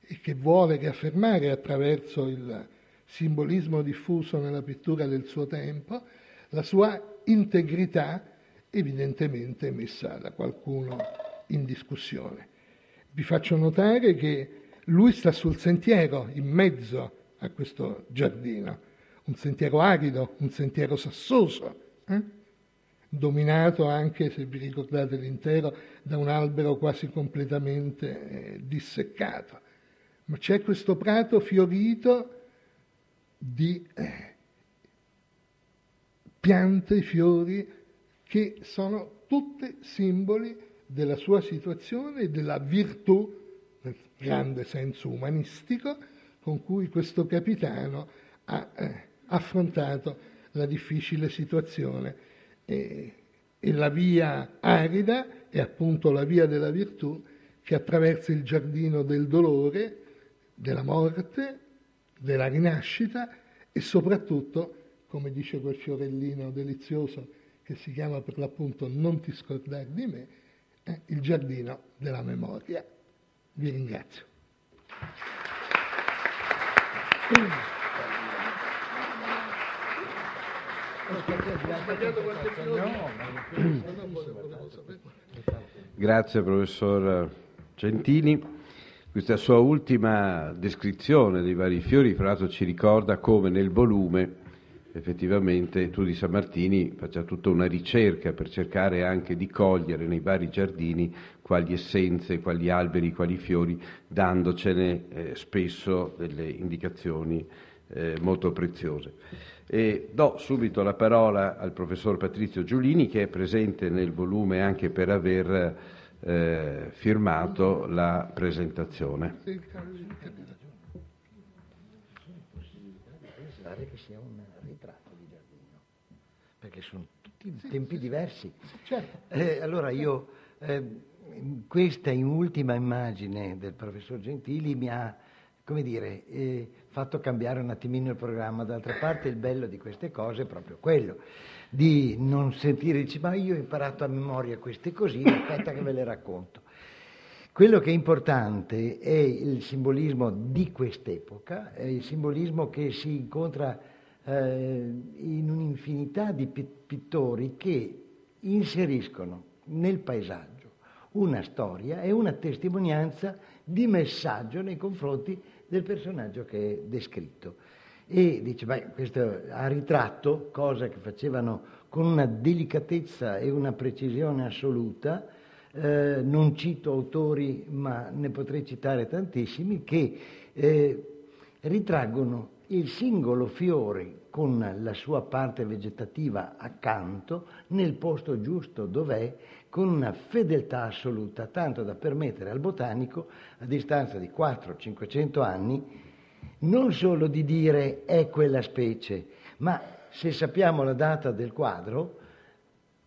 e che vuole riaffermare attraverso il simbolismo diffuso nella pittura del suo tempo la sua integrità evidentemente messa da qualcuno in discussione. Vi faccio notare che lui sta sul sentiero, in mezzo a questo giardino, un sentiero arido, un sentiero sassoso, eh? dominato anche, se vi ricordate l'intero, da un albero quasi completamente eh, disseccato. Ma c'è questo prato fiorito di eh, piante, fiori, che sono tutte simboli della sua situazione e della virtù, nel grande senso umanistico, con cui questo capitano ha eh, affrontato la difficile situazione. E, e la via arida è appunto la via della virtù che attraversa il giardino del dolore, della morte, della rinascita e soprattutto, come dice quel fiorellino delizioso che si chiama per l'appunto Non ti scordare di me, è il giardino della memoria. Vi ringrazio. Grazie professor Gentili. Questa sua ultima descrizione dei vari fiori, fra l'altro, ci ricorda come nel volume effettivamente tu di San Martini faccia tutta una ricerca per cercare anche di cogliere nei vari giardini quali essenze, quali alberi, quali fiori, dandocene eh, spesso delle indicazioni eh, molto preziose. E do subito la parola al professor Patrizio Giulini che è presente nel volume anche per aver eh, firmato la presentazione. pensare che sia un ritratto di giardino, perché sono tutti tempi diversi. Certo. Eh, allora io, eh, questa in ultima immagine del professor Gentili mi ha, come dire, eh, fatto cambiare un attimino il programma. D'altra parte il bello di queste cose è proprio quello, di non sentire, dici, ma io ho imparato a memoria queste cosine, aspetta che ve le racconto. Quello che è importante è il simbolismo di quest'epoca, è il simbolismo che si incontra eh, in un'infinità di pittori che inseriscono nel paesaggio una storia e una testimonianza di messaggio nei confronti del personaggio che è descritto. E dice, beh, questo ha ritratto, cosa che facevano con una delicatezza e una precisione assoluta, eh, non cito autori, ma ne potrei citare tantissimi, che eh, ritraggono il singolo fiore con la sua parte vegetativa accanto nel posto giusto dov'è con una fedeltà assoluta, tanto da permettere al botanico, a distanza di 400-500 anni, non solo di dire è quella specie, ma se sappiamo la data del quadro,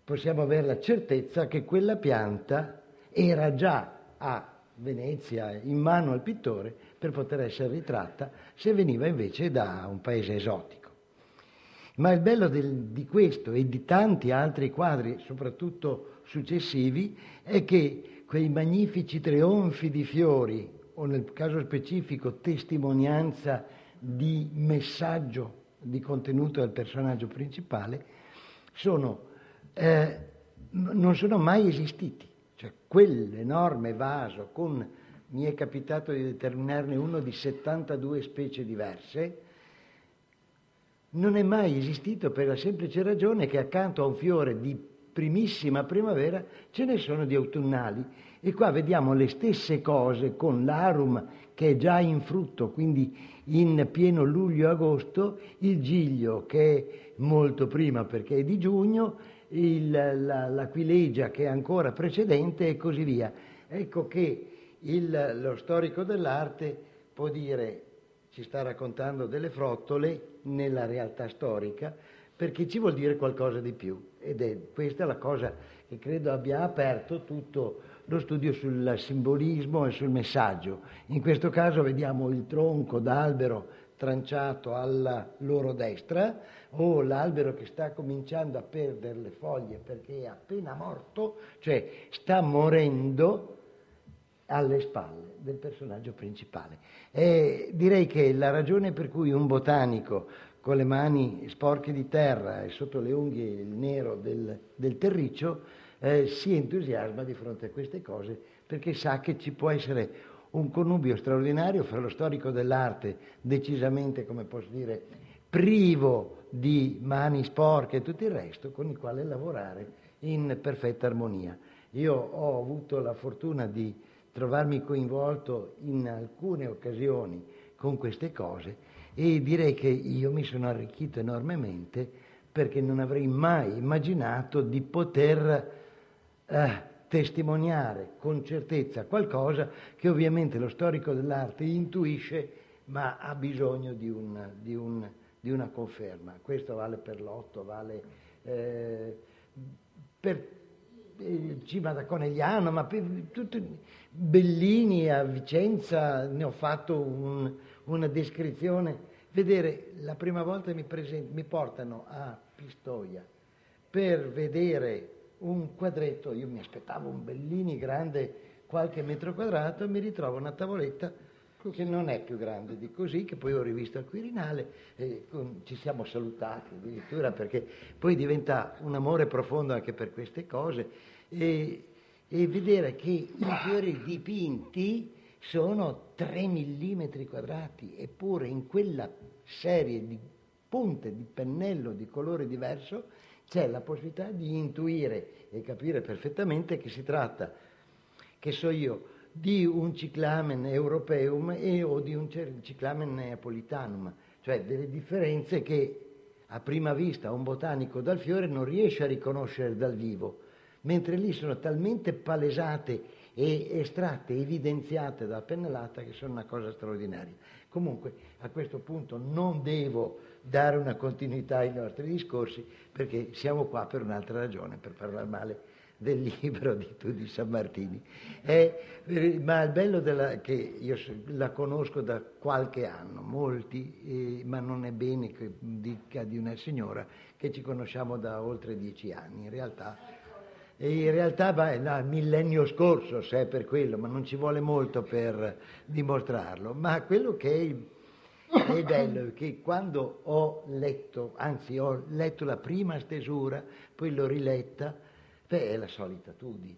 possiamo avere la certezza che quella pianta era già a Venezia in mano al pittore per poter essere ritratta se veniva invece da un paese esotico. Ma il bello del, di questo e di tanti altri quadri, soprattutto successivi è che quei magnifici trionfi di fiori, o nel caso specifico testimonianza di messaggio di contenuto del personaggio principale, sono, eh, non sono mai esistiti. Cioè quell'enorme vaso con, mi è capitato di determinarne uno di 72 specie diverse, non è mai esistito per la semplice ragione che accanto a un fiore di primissima primavera, ce ne sono di autunnali. E qua vediamo le stesse cose con l'arum che è già in frutto, quindi in pieno luglio-agosto, il giglio che è molto prima perché è di giugno, il, la, l'aquilegia che è ancora precedente e così via. Ecco che il, lo storico dell'arte può dire, ci sta raccontando delle frottole nella realtà storica, perché ci vuol dire qualcosa di più. Ed è questa la cosa che credo abbia aperto tutto lo studio sul simbolismo e sul messaggio. In questo caso vediamo il tronco d'albero tranciato alla loro destra o l'albero che sta cominciando a perdere le foglie perché è appena morto, cioè sta morendo alle spalle del personaggio principale. E direi che la ragione per cui un botanico con le mani sporche di terra e sotto le unghie il nero del, del terriccio eh, si entusiasma di fronte a queste cose perché sa che ci può essere un connubio straordinario fra lo storico dell'arte, decisamente, come posso dire, privo di mani sporche e tutto il resto, con il quale lavorare in perfetta armonia. Io ho avuto la fortuna di trovarmi coinvolto in alcune occasioni con queste cose e direi che io mi sono arricchito enormemente perché non avrei mai immaginato di poter eh, testimoniare con certezza qualcosa che ovviamente lo storico dell'arte intuisce ma ha bisogno di, un, di, un, di una conferma. Questo vale per Lotto, vale eh, per Cima da Conegliano, ma per tutti Bellini a Vicenza ne ho fatto un, una descrizione. Vedere, la prima volta mi, present- mi portano a Pistoia per vedere un quadretto, io mi aspettavo un Bellini grande qualche metro quadrato e mi ritrovo una tavoletta che non è più grande di così, che poi ho rivisto al Quirinale, e con, ci siamo salutati addirittura perché poi diventa un amore profondo anche per queste cose e, e vedere che i fiori dipinti sono 3 mm quadrati, eppure in quella serie di punte di pennello di colore diverso c'è la possibilità di intuire e capire perfettamente che si tratta, che so io, di un ciclamen europeum e o di un ciclamen neapolitanum, cioè delle differenze che a prima vista un botanico dal fiore non riesce a riconoscere dal vivo, mentre lì sono talmente palesate e estratte, evidenziate dalla pennellata che sono una cosa straordinaria. Comunque a questo punto non devo dare una continuità ai nostri discorsi perché siamo qua per un'altra ragione, per parlare male del libro di tu di San Martini. È, ma il bello della, che io la conosco da qualche anno, molti, eh, ma non è bene che dica di una signora che ci conosciamo da oltre dieci anni. In realtà, in realtà va no, millennio scorso, se è per quello, ma non ci vuole molto per dimostrarlo. Ma quello che è è bello che quando ho letto, anzi ho letto la prima stesura, poi l'ho riletta, beh, è la solita Tudi,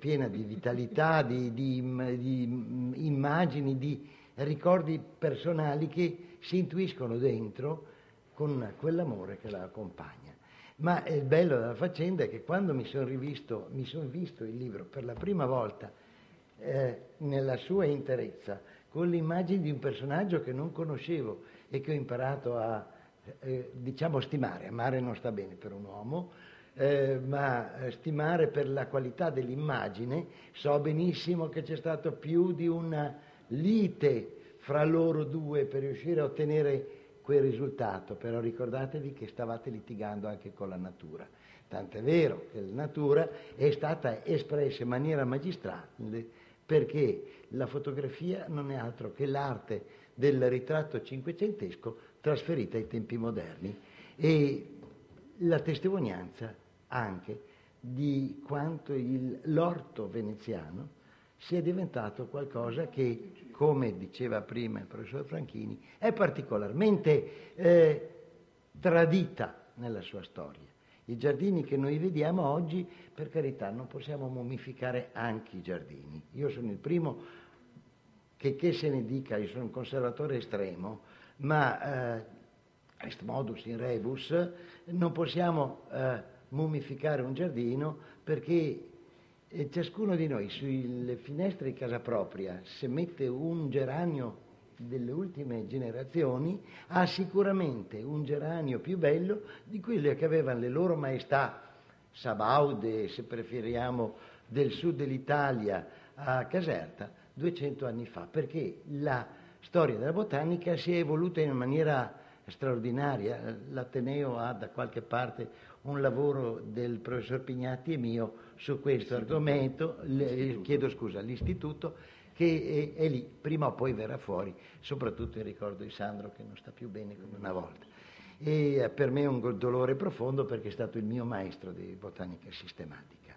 piena di vitalità, di, di, di immagini, di ricordi personali che si intuiscono dentro con quell'amore che la accompagna. Ma il bello della faccenda è che quando mi sono rivisto, mi sono visto il libro per la prima volta eh, nella sua interezza, con l'immagine di un personaggio che non conoscevo e che ho imparato a, eh, diciamo, stimare. Amare non sta bene per un uomo, eh, ma eh, stimare per la qualità dell'immagine. So benissimo che c'è stato più di una lite fra loro due per riuscire a ottenere quel risultato, però ricordatevi che stavate litigando anche con la natura. Tant'è vero che la natura è stata espressa in maniera magistrale perché la fotografia non è altro che l'arte del ritratto cinquecentesco trasferita ai tempi moderni e la testimonianza anche di quanto il, l'orto veneziano sia diventato qualcosa che, come diceva prima il professor Franchini, è particolarmente eh, tradita nella sua storia. I giardini che noi vediamo oggi, per carità, non possiamo mummificare anche i giardini. Io sono il primo che, che se ne dica, io sono un conservatore estremo, ma eh, est modus in rebus, non possiamo eh, mummificare un giardino perché eh, ciascuno di noi sulle finestre di casa propria, se mette un geranio delle ultime generazioni, ha sicuramente un geranio più bello di quelli che avevano le loro maestà Sabaude, se preferiamo, del sud dell'Italia a Caserta 200 anni fa, perché la storia della botanica si è evoluta in maniera straordinaria. L'Ateneo ha da qualche parte un lavoro del professor Pignatti e mio su questo argomento, le, chiedo scusa, l'istituto che è, è, lì, prima o poi verrà fuori, soprattutto il ricordo di Sandro che non sta più bene come una volta. E eh, per me è un dolore profondo perché è stato il mio maestro di botanica sistematica.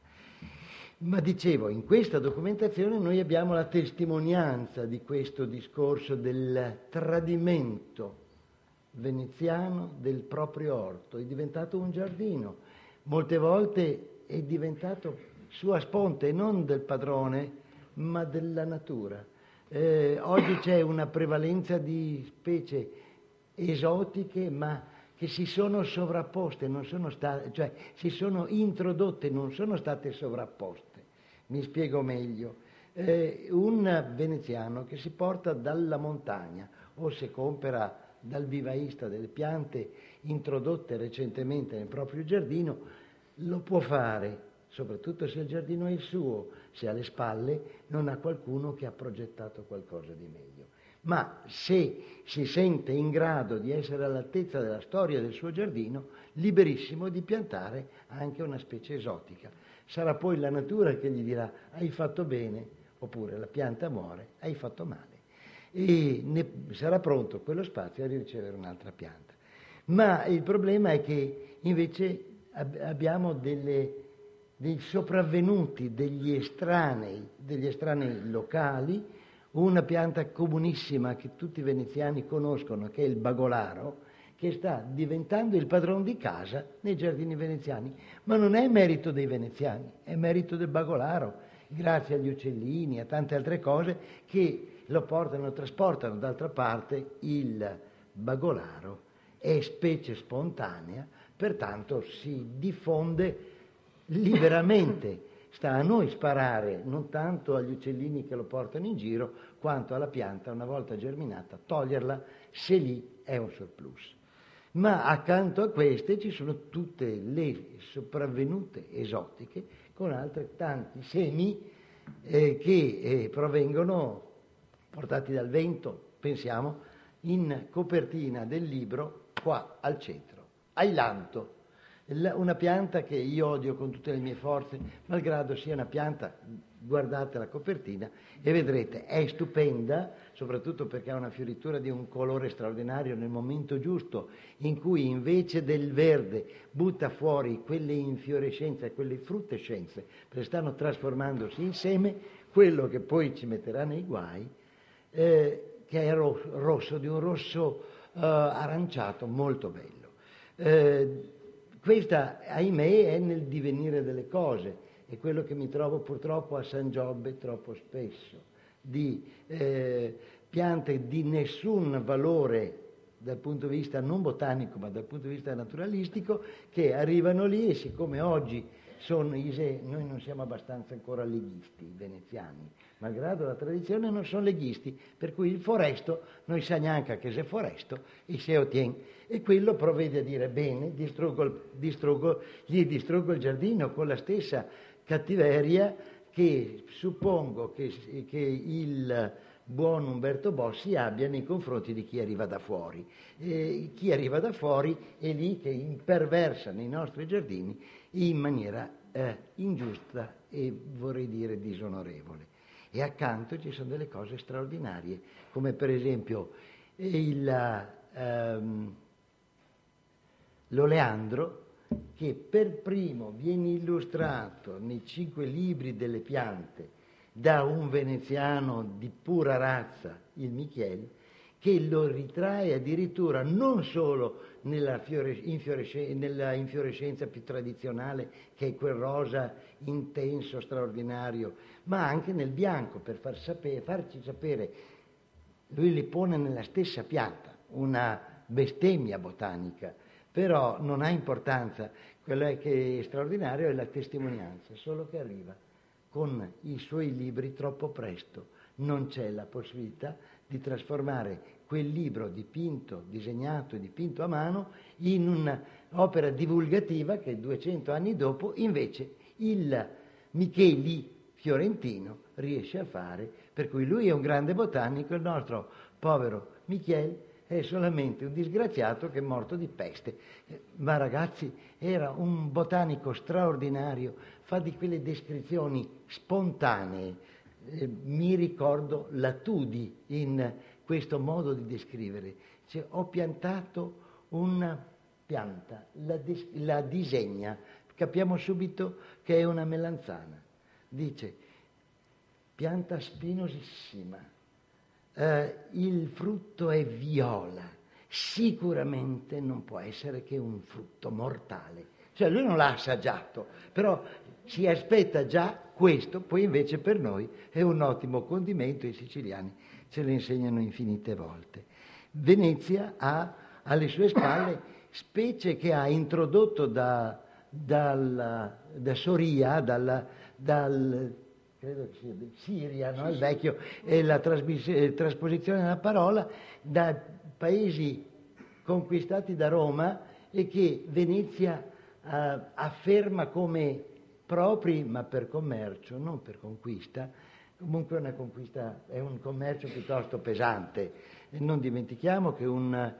Ma dicevo, in questa documentazione noi abbiamo la testimonianza di questo discorso del tradimento veneziano del proprio orto, è diventato un giardino, molte volte è diventato sua sponte, non del padrone, ma della natura. Eh, oggi c'è una prevalenza di specie esotiche, ma che si sono sovrapposte, sono state, cioè si sono introdotte, non sono state sovrapposte. Mi spiego meglio. Eh, un veneziano che si porta dalla montagna o se compra dal vivaista delle piante introdotte recentemente nel proprio giardino, lo può fare, soprattutto se il giardino è il suo, se alle spalle non ha qualcuno che ha progettato qualcosa di meglio. Ma se si sente in grado di essere all'altezza della storia del suo giardino, liberissimo di piantare anche una specie esotica. Sarà poi la natura che gli dirà hai fatto bene, oppure la pianta muore, hai fatto male e ne, sarà pronto quello spazio a ricevere un'altra pianta. Ma il problema è che invece ab- abbiamo delle, dei sopravvenuti, degli estranei, degli estranei locali, una pianta comunissima che tutti i veneziani conoscono, che è il bagolaro, che sta diventando il padrone di casa nei giardini veneziani. Ma non è merito dei veneziani, è merito del bagolaro, grazie agli uccellini, a tante altre cose che lo portano e trasportano. D'altra parte il bagolaro è specie spontanea, pertanto si diffonde liberamente. Sta a noi sparare non tanto agli uccellini che lo portano in giro, quanto alla pianta, una volta germinata, toglierla se lì è un surplus. Ma accanto a queste ci sono tutte le sopravvenute esotiche con altri tanti semi eh, che eh, provengono portati dal vento, pensiamo, in copertina del libro qua al centro. Ailanto, una pianta che io odio con tutte le mie forze, malgrado sia una pianta, guardate la copertina e vedrete, è stupenda, soprattutto perché ha una fioritura di un colore straordinario nel momento giusto, in cui invece del verde butta fuori quelle infiorescenze, quelle fruttescenze, perché stanno trasformandosi in seme, quello che poi ci metterà nei guai eh, che è ro- rosso, di un rosso eh, aranciato molto bello. Eh, questa, ahimè, è nel divenire delle cose, è quello che mi trovo purtroppo a San Giobbe troppo spesso, di eh, piante di nessun valore dal punto di vista non botanico ma dal punto di vista naturalistico che arrivano lì e siccome oggi sono noi non siamo abbastanza ancora leghisti veneziani, malgrado la tradizione non sono leghisti, per cui il foresto non sa neanche che se foresto e se ottiene. E quello provvede a dire bene, distruggo, distruggo, gli distruggo il giardino con la stessa cattiveria che suppongo che, che il buon Umberto Bossi abbia nei confronti di chi arriva da fuori. E chi arriva da fuori è lì che imperversa nei nostri giardini in maniera eh, ingiusta e vorrei dire disonorevole. E accanto ci sono delle cose straordinarie, come per esempio il, ehm, l'oleandro che per primo viene illustrato nei cinque libri delle piante da un veneziano di pura razza, il Micheli, che lo ritrae addirittura non solo nella, fiore, infiorescenza, nella infiorescenza più tradizionale, che è quel rosa intenso, straordinario, ma anche nel bianco, per far sapere, farci sapere, lui li pone nella stessa pianta, una bestemmia botanica, però non ha importanza, quello che è straordinario è la testimonianza, solo che arriva con i suoi libri troppo presto, non c'è la possibilità di trasformare quel libro dipinto, disegnato e dipinto a mano in un'opera divulgativa che 200 anni dopo invece il Micheli fiorentino riesce a fare, per cui lui è un grande botanico, il nostro povero Michele è solamente un disgraziato che è morto di peste. Eh, ma ragazzi, era un botanico straordinario, fa di quelle descrizioni spontanee. Eh, mi ricordo la Tudi in questo modo di descrivere. Cioè, ho piantato una pianta, la, dis- la disegna, capiamo subito che è una melanzana. Dice pianta spinosissima, eh, il frutto è viola, sicuramente non può essere che un frutto mortale. Cioè lui non l'ha assaggiato, però si aspetta già questo, poi invece per noi è un ottimo condimento, i siciliani ce lo insegnano infinite volte. Venezia ha alle sue spalle specie che ha introdotto da, dalla, da Soria, dalla, dal credo che sia Siria, no? il vecchio, e la eh, trasposizione della parola, da paesi conquistati da Roma e che Venezia eh, afferma come propri, ma per commercio, non per conquista. Comunque una conquista è un commercio piuttosto pesante. E non dimentichiamo che un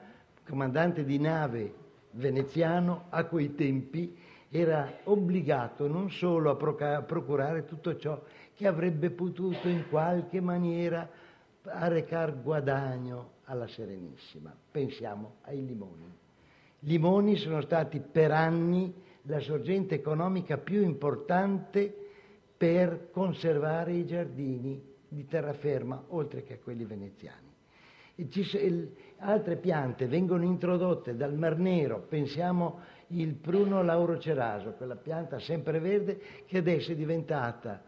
comandante di nave veneziano a quei tempi era obbligato non solo a procurare tutto ciò che avrebbe potuto in qualche maniera arrecar guadagno alla Serenissima. Pensiamo ai limoni. Limoni sono stati per anni la sorgente economica più importante per conservare i giardini di terraferma, oltre che a quelli veneziani. Ci, altre piante vengono introdotte dal Mar Nero, pensiamo il pruno lauroceraso, quella pianta sempreverde che adesso è diventata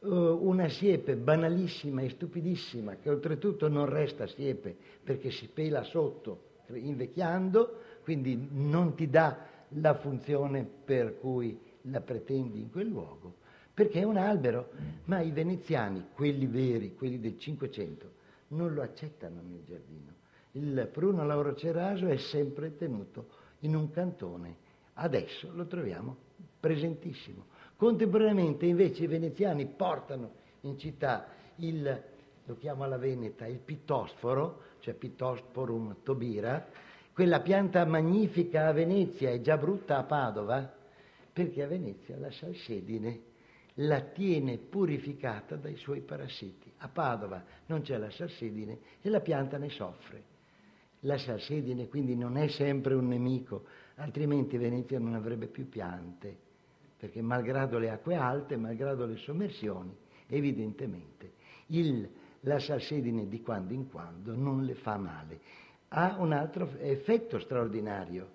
uh, una siepe banalissima e stupidissima, che oltretutto non resta siepe perché si pela sotto invecchiando, quindi non ti dà la funzione per cui la pretendi in quel luogo, perché è un albero, ma i veneziani, quelli veri, quelli del Cinquecento, non lo accettano nel giardino. Il pruno lauroceraso è sempre tenuto in un cantone. Adesso lo troviamo presentissimo. Contemporaneamente invece i veneziani portano in città il, lo chiamo alla veneta, il pittosforo, cioè Pittosporum tobira, quella pianta magnifica a Venezia e già brutta a Padova, perché a Venezia la salsedine la tiene purificata dai suoi parassiti. A Padova non c'è la salsedine e la pianta ne soffre. La salsedine quindi non è sempre un nemico, altrimenti Venezia non avrebbe più piante, perché malgrado le acque alte, malgrado le sommersioni, evidentemente il, la salsedine di quando in quando non le fa male. Ha un altro effetto straordinario,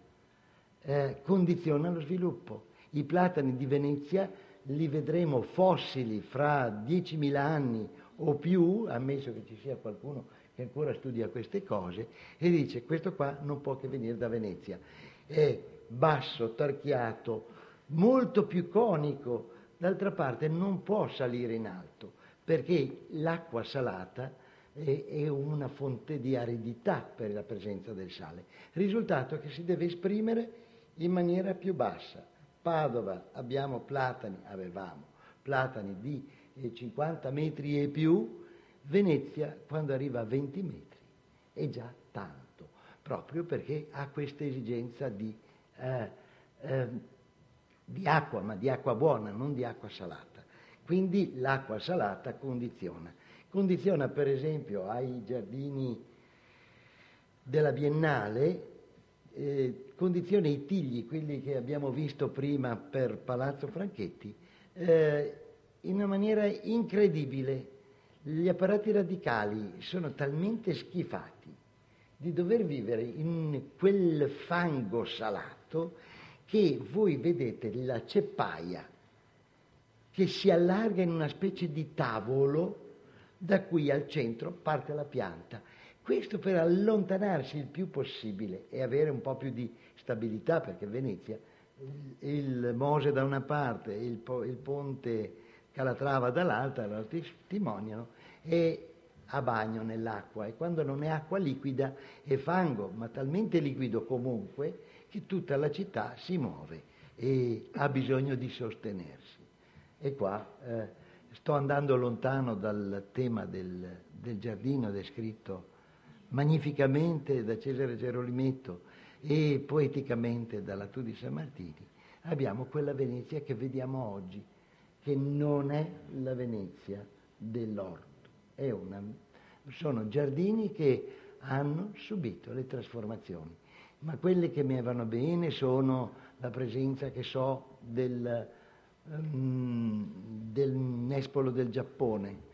eh, condiziona lo sviluppo. I platani di Venezia li vedremo fossili fra 10.000 anni o più, ammesso che ci sia qualcuno che ancora studia queste cose, e dice questo qua non può che venire da Venezia. È basso, tarchiato, molto più conico, d'altra parte non può salire in alto, perché l'acqua salata è, è una fonte di aridità per la presenza del sale. Risultato che si deve esprimere in maniera più bassa. Padova abbiamo platani, avevamo platani di 50 eh, metri e più, Venezia, quando arriva a 20 metri, è già tanto, proprio perché ha questa esigenza di, eh, eh, di acqua, ma di acqua buona, non di acqua salata. Quindi l'acqua salata condiziona. Condiziona per esempio ai giardini della Biennale, eh, condiziona i tigli, quelli che abbiamo visto prima per Palazzo Franchetti, eh, in una maniera incredibile gli apparati radicali sono talmente schifati di dover vivere in quel fango salato che voi vedete la ceppaia che si allarga in una specie di tavolo da cui al centro parte la pianta. Questo per allontanarsi il più possibile e avere un po' più di stabilità, perché Venezia, il Mose da una parte il, po- il ponte Calatrava dall'altra lo testimoniano, è a bagno nell'acqua e quando non è acqua liquida è fango, ma talmente liquido comunque che tutta la città si muove e ha bisogno di sostenersi. E qua eh, sto andando lontano dal tema del, del giardino descritto magnificamente da Cesare Gerolimetto e poeticamente dalla Tu di San Martini, abbiamo quella Venezia che vediamo oggi, che non è la Venezia dell'orto, una, sono giardini che hanno subito le trasformazioni, ma quelle che mi vanno bene sono la presenza, che so, del, um, del nespolo del Giappone,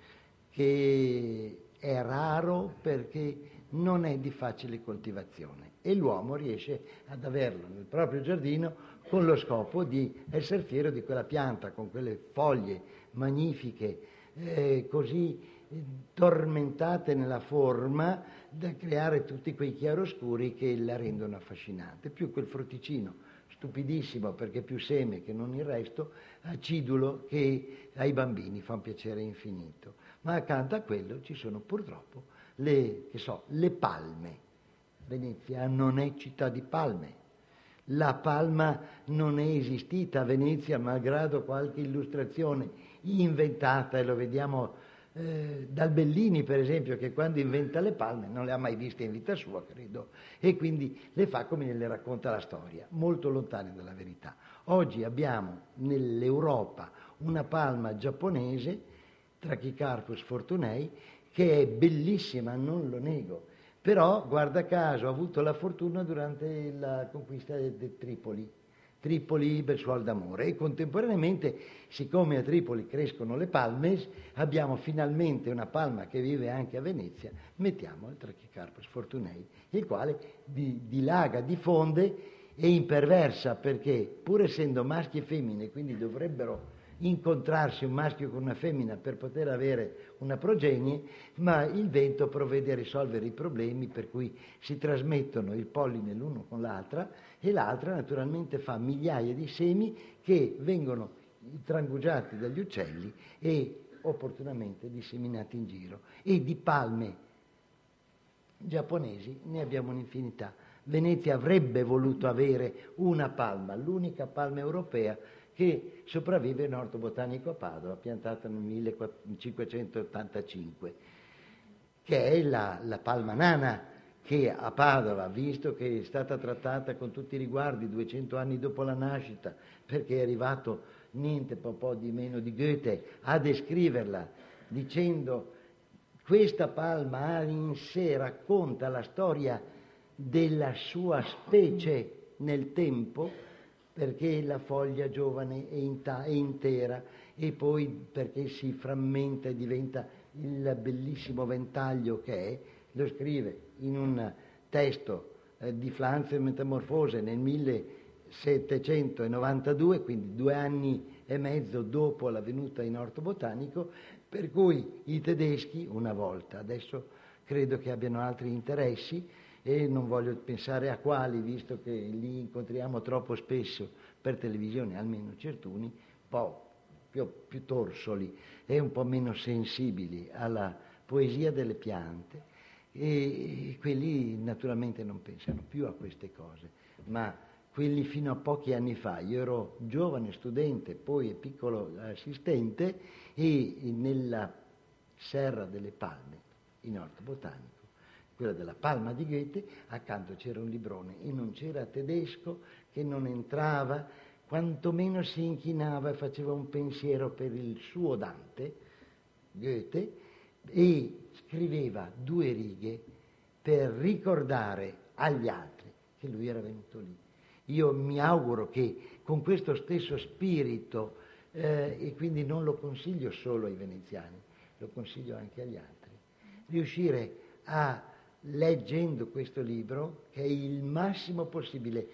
che è raro perché non è di facile coltivazione e l'uomo riesce ad averlo nel proprio giardino con lo scopo di essere fiero di quella pianta, con quelle foglie magnifiche, eh, così tormentate nella forma da creare tutti quei chiaroscuri che la rendono affascinante, più quel frutticino stupidissimo perché più seme che non il resto, acidulo che ai bambini fa un piacere infinito. Ma accanto a quello ci sono purtroppo le, so, le palme. Venezia non è città di palme. La palma non è esistita a Venezia, malgrado qualche illustrazione inventata, e lo vediamo eh, dal Bellini, per esempio, che quando inventa le palme non le ha mai viste in vita sua, credo, e quindi le fa come le racconta la storia, molto lontane dalla verità. Oggi abbiamo nell'Europa una palma giapponese, Trachycarpus fortunei, che è bellissima, non lo nego, però guarda caso ha avuto la fortuna durante la conquista di Tripoli. Tripoli bel suol d'amore. E contemporaneamente, siccome a Tripoli crescono le palme, abbiamo finalmente una palma che vive anche a Venezia, mettiamo il Trachycarpus fortunei, il quale dilaga, diffonde e imperversa perché pur essendo maschi e femmine, quindi dovrebbero incontrarsi un maschio con una femmina per poter avere una progenie, ma il vento provvede a risolvere i problemi per cui si trasmettono il polline l'uno con l'altra e l'altra naturalmente fa migliaia di semi che vengono trangugiati dagli uccelli e opportunamente disseminati in giro. E di palme giapponesi ne abbiamo un'infinità. Venezia avrebbe voluto avere una palma, l'unica palma europea che sopravvive in Orto Botanico a Padova, piantata nel 1585, che è la, la palma nana che a Padova, visto che è stata trattata con tutti i riguardi 200 anni dopo la nascita, perché è arrivato niente po', po di meno di Goethe a descriverla dicendo questa palma in sé racconta la storia della sua specie nel tempo, perché la foglia giovane è, inta- è intera e poi perché si frammenta e diventa il bellissimo ventaglio che è, lo scrive in un testo eh, di Flanz e Metamorfose nel 1792, quindi due anni e mezzo dopo la venuta in orto botanico, per cui i tedeschi una volta, adesso credo che abbiano altri interessi, e non voglio pensare a quali, visto che li incontriamo troppo spesso per televisione, almeno certuni, un po' più, più torsoli e un po' meno sensibili alla poesia delle piante. E quelli naturalmente non pensano più a queste cose, ma quelli fino a pochi anni fa, io ero giovane studente, poi piccolo assistente e nella Serra delle Palme, in Orto Botanico, quella della Palma di Goethe, accanto c'era un librone e non c'era tedesco che non entrava, quantomeno si inchinava e faceva un pensiero per il suo Dante, Goethe, e scriveva due righe per ricordare agli altri che lui era venuto lì. Io mi auguro che con questo stesso spirito, eh, e quindi non lo consiglio solo ai veneziani, lo consiglio anche agli altri, riuscire a leggendo questo libro, che è il massimo possibile.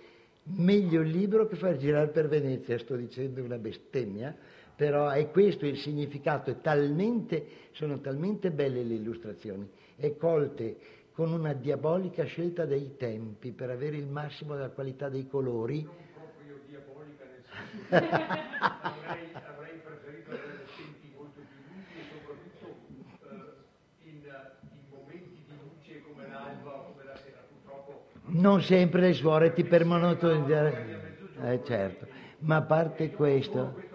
Meglio il libro che far girare per Venezia, sto dicendo una bestemmia, però è questo il significato, è talmente, sono talmente belle le illustrazioni e colte con una diabolica scelta dei tempi per avere il massimo della qualità dei colori. Non proprio diabolica nel senso avrei, avrei preferito avere tempi molto più lunghi e soprattutto eh, in, in, momenti di luce come l'alba o come la sera purtroppo. Non sempre le suore ti permanono eh, certo, ma a parte questo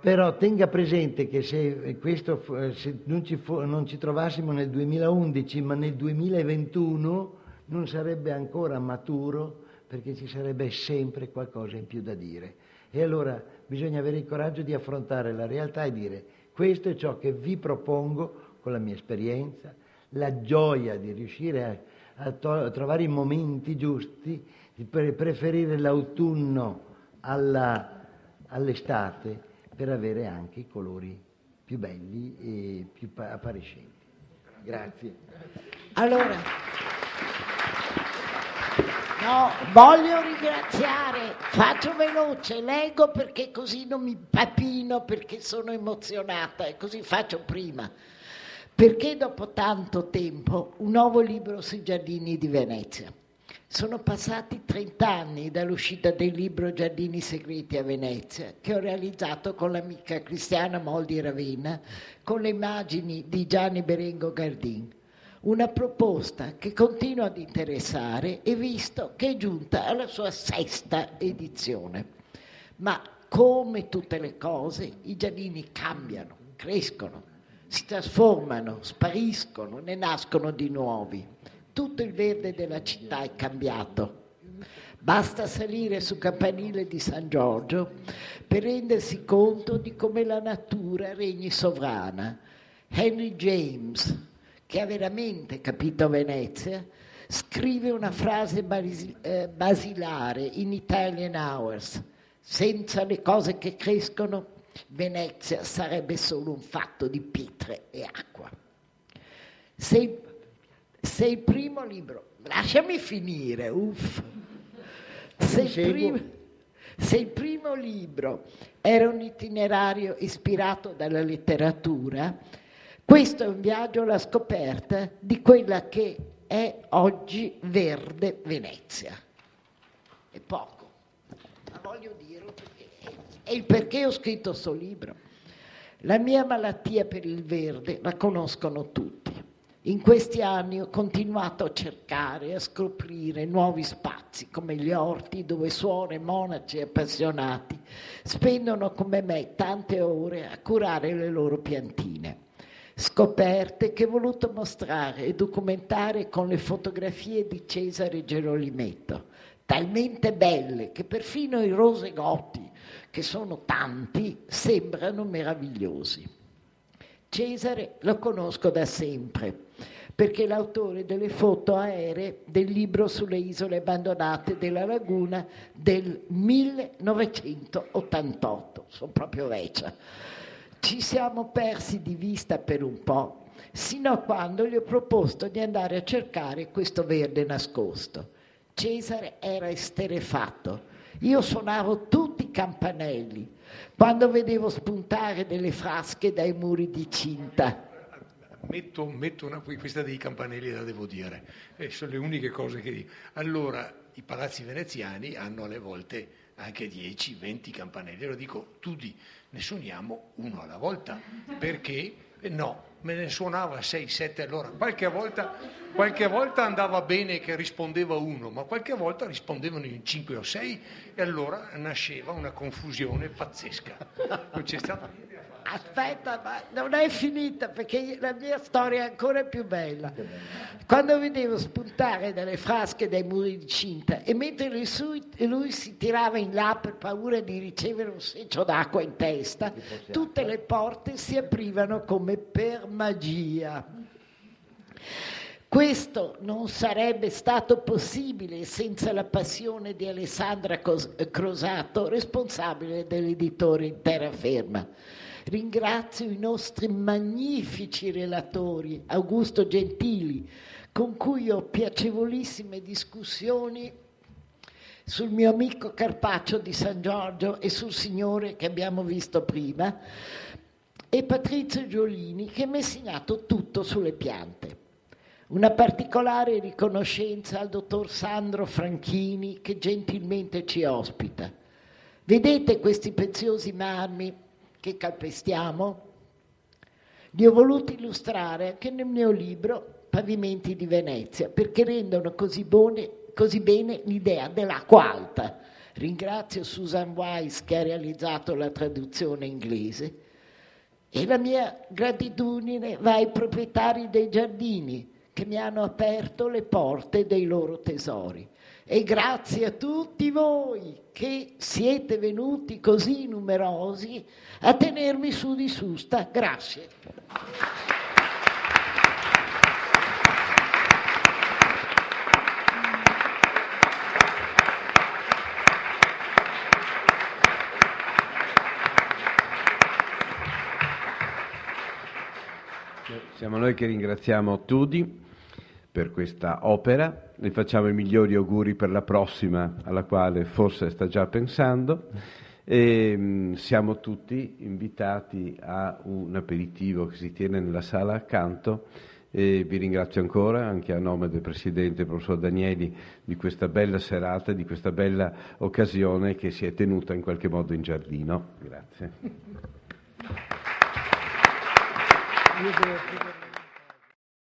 però tenga presente che se, questo, se non, ci fu, non, ci trovassimo nel 2011 ma nel 2021 non sarebbe ancora maturo perché ci sarebbe sempre qualcosa in più da dire. E allora bisogna avere il coraggio di affrontare la realtà e dire questo è ciò che vi propongo con la mia esperienza, la gioia di riuscire a, a, to- a trovare i momenti giusti, di pre- preferire l'autunno alla, all'estate per avere anche i colori più belli e più appariscenti. Grazie. Allora, no, voglio ringraziare, faccio veloce, leggo perché così non mi papino perché sono emozionata e così faccio prima. Perché dopo tanto tempo un nuovo libro sui giardini di Venezia? Sono passati 30 anni dall'uscita del libro Giardini segreti a Venezia, che ho realizzato con l'amica Cristiana Moldi Ravenna, con le immagini di Gianni Berengo Gardin. Una proposta che continua ad interessare e visto che è giunta alla sua sesta edizione. Ma come tutte le cose, i giardini cambiano, crescono, si trasformano, spariscono, ne nascono di nuovi tutto il verde della città è cambiato. Basta salire sul campanile di San Giorgio per rendersi conto di come la natura regni sovrana. Henry James, che ha veramente capito Venezia, scrive una frase eh, basilare in Italian Hours. Senza le cose che crescono, Venezia sarebbe solo un fatto di pietre e acqua. Se se il primo libro, lasciami finire, uff, se il, primo, se il primo libro era un itinerario ispirato dalla letteratura, questo è un viaggio alla scoperta di quella che è oggi verde Venezia. È poco, ma voglio dirlo è il perché ho scritto questo libro. La mia malattia per il verde la conoscono tutti. In questi anni ho continuato a cercare e a scoprire nuovi spazi come gli orti dove suore, monaci appassionati spendono come me tante ore a curare le loro piantine. Scoperte che ho voluto mostrare e documentare con le fotografie di Cesare Gerolimetto, talmente belle che perfino i rosegoti, che sono tanti, sembrano meravigliosi. Cesare lo conosco da sempre perché è l'autore delle foto aeree del libro sulle isole abbandonate della laguna del 1988, sono proprio vecchia. Ci siamo persi di vista per un po', sino a quando gli ho proposto di andare a cercare questo verde nascosto. Cesare era esterefatto. Io suonavo tutti campanelli. Quando vedevo spuntare delle frasche dai muri di cinta. Metto, metto una, questa dei campanelli la devo dire, eh, sono le uniche cose che dico. Allora, i palazzi veneziani hanno alle volte anche 10-20 campanelli, lo dico, tutti ne suoniamo uno alla volta, perché? Eh, no, me ne suonava 6-7 all'ora, qualche volta, qualche volta andava bene che rispondeva uno, ma qualche volta rispondevano in 5 o 6 e allora nasceva una confusione pazzesca. Non c'è stata niente aspetta, ma non è finita perché la mia storia è ancora più bella. Quando vedevo spuntare dalle frasche dai muri di cinta e mentre lui, lui si tirava in là per paura di ricevere un seccio d'acqua in testa, tutte le porte si aprivano come per magia. Questo non sarebbe stato possibile senza la passione di Alessandra Crosato, responsabile dell'editore in terraferma. Ringrazio i nostri magnifici relatori, Augusto Gentili, con cui ho piacevolissime discussioni sul mio amico Carpaccio di San Giorgio e sul signore che abbiamo visto prima, e Patrizio Giolini che mi ha insegnato tutto sulle piante. Una particolare riconoscenza al dottor Sandro Franchini che gentilmente ci ospita. Vedete questi preziosi marmi che calpestiamo? Li ho voluti illustrare anche nel mio libro Pavimenti di Venezia perché rendono così, buone, così bene l'idea dell'acqua alta. Ringrazio Susan Weiss che ha realizzato la traduzione inglese e la mia gratitudine va ai proprietari dei giardini che mi hanno aperto le porte dei loro tesori. E grazie a tutti voi che siete venuti così numerosi a tenermi su di susta. Grazie. Siamo noi che ringraziamo Tudi per questa opera, le facciamo i migliori auguri per la prossima alla quale forse sta già pensando e mm, siamo tutti invitati a un aperitivo che si tiene nella sala accanto e vi ringrazio ancora, anche a nome del Presidente, professor Danieli, di questa bella serata, di questa bella occasione che si è tenuta in qualche modo in giardino. Grazie.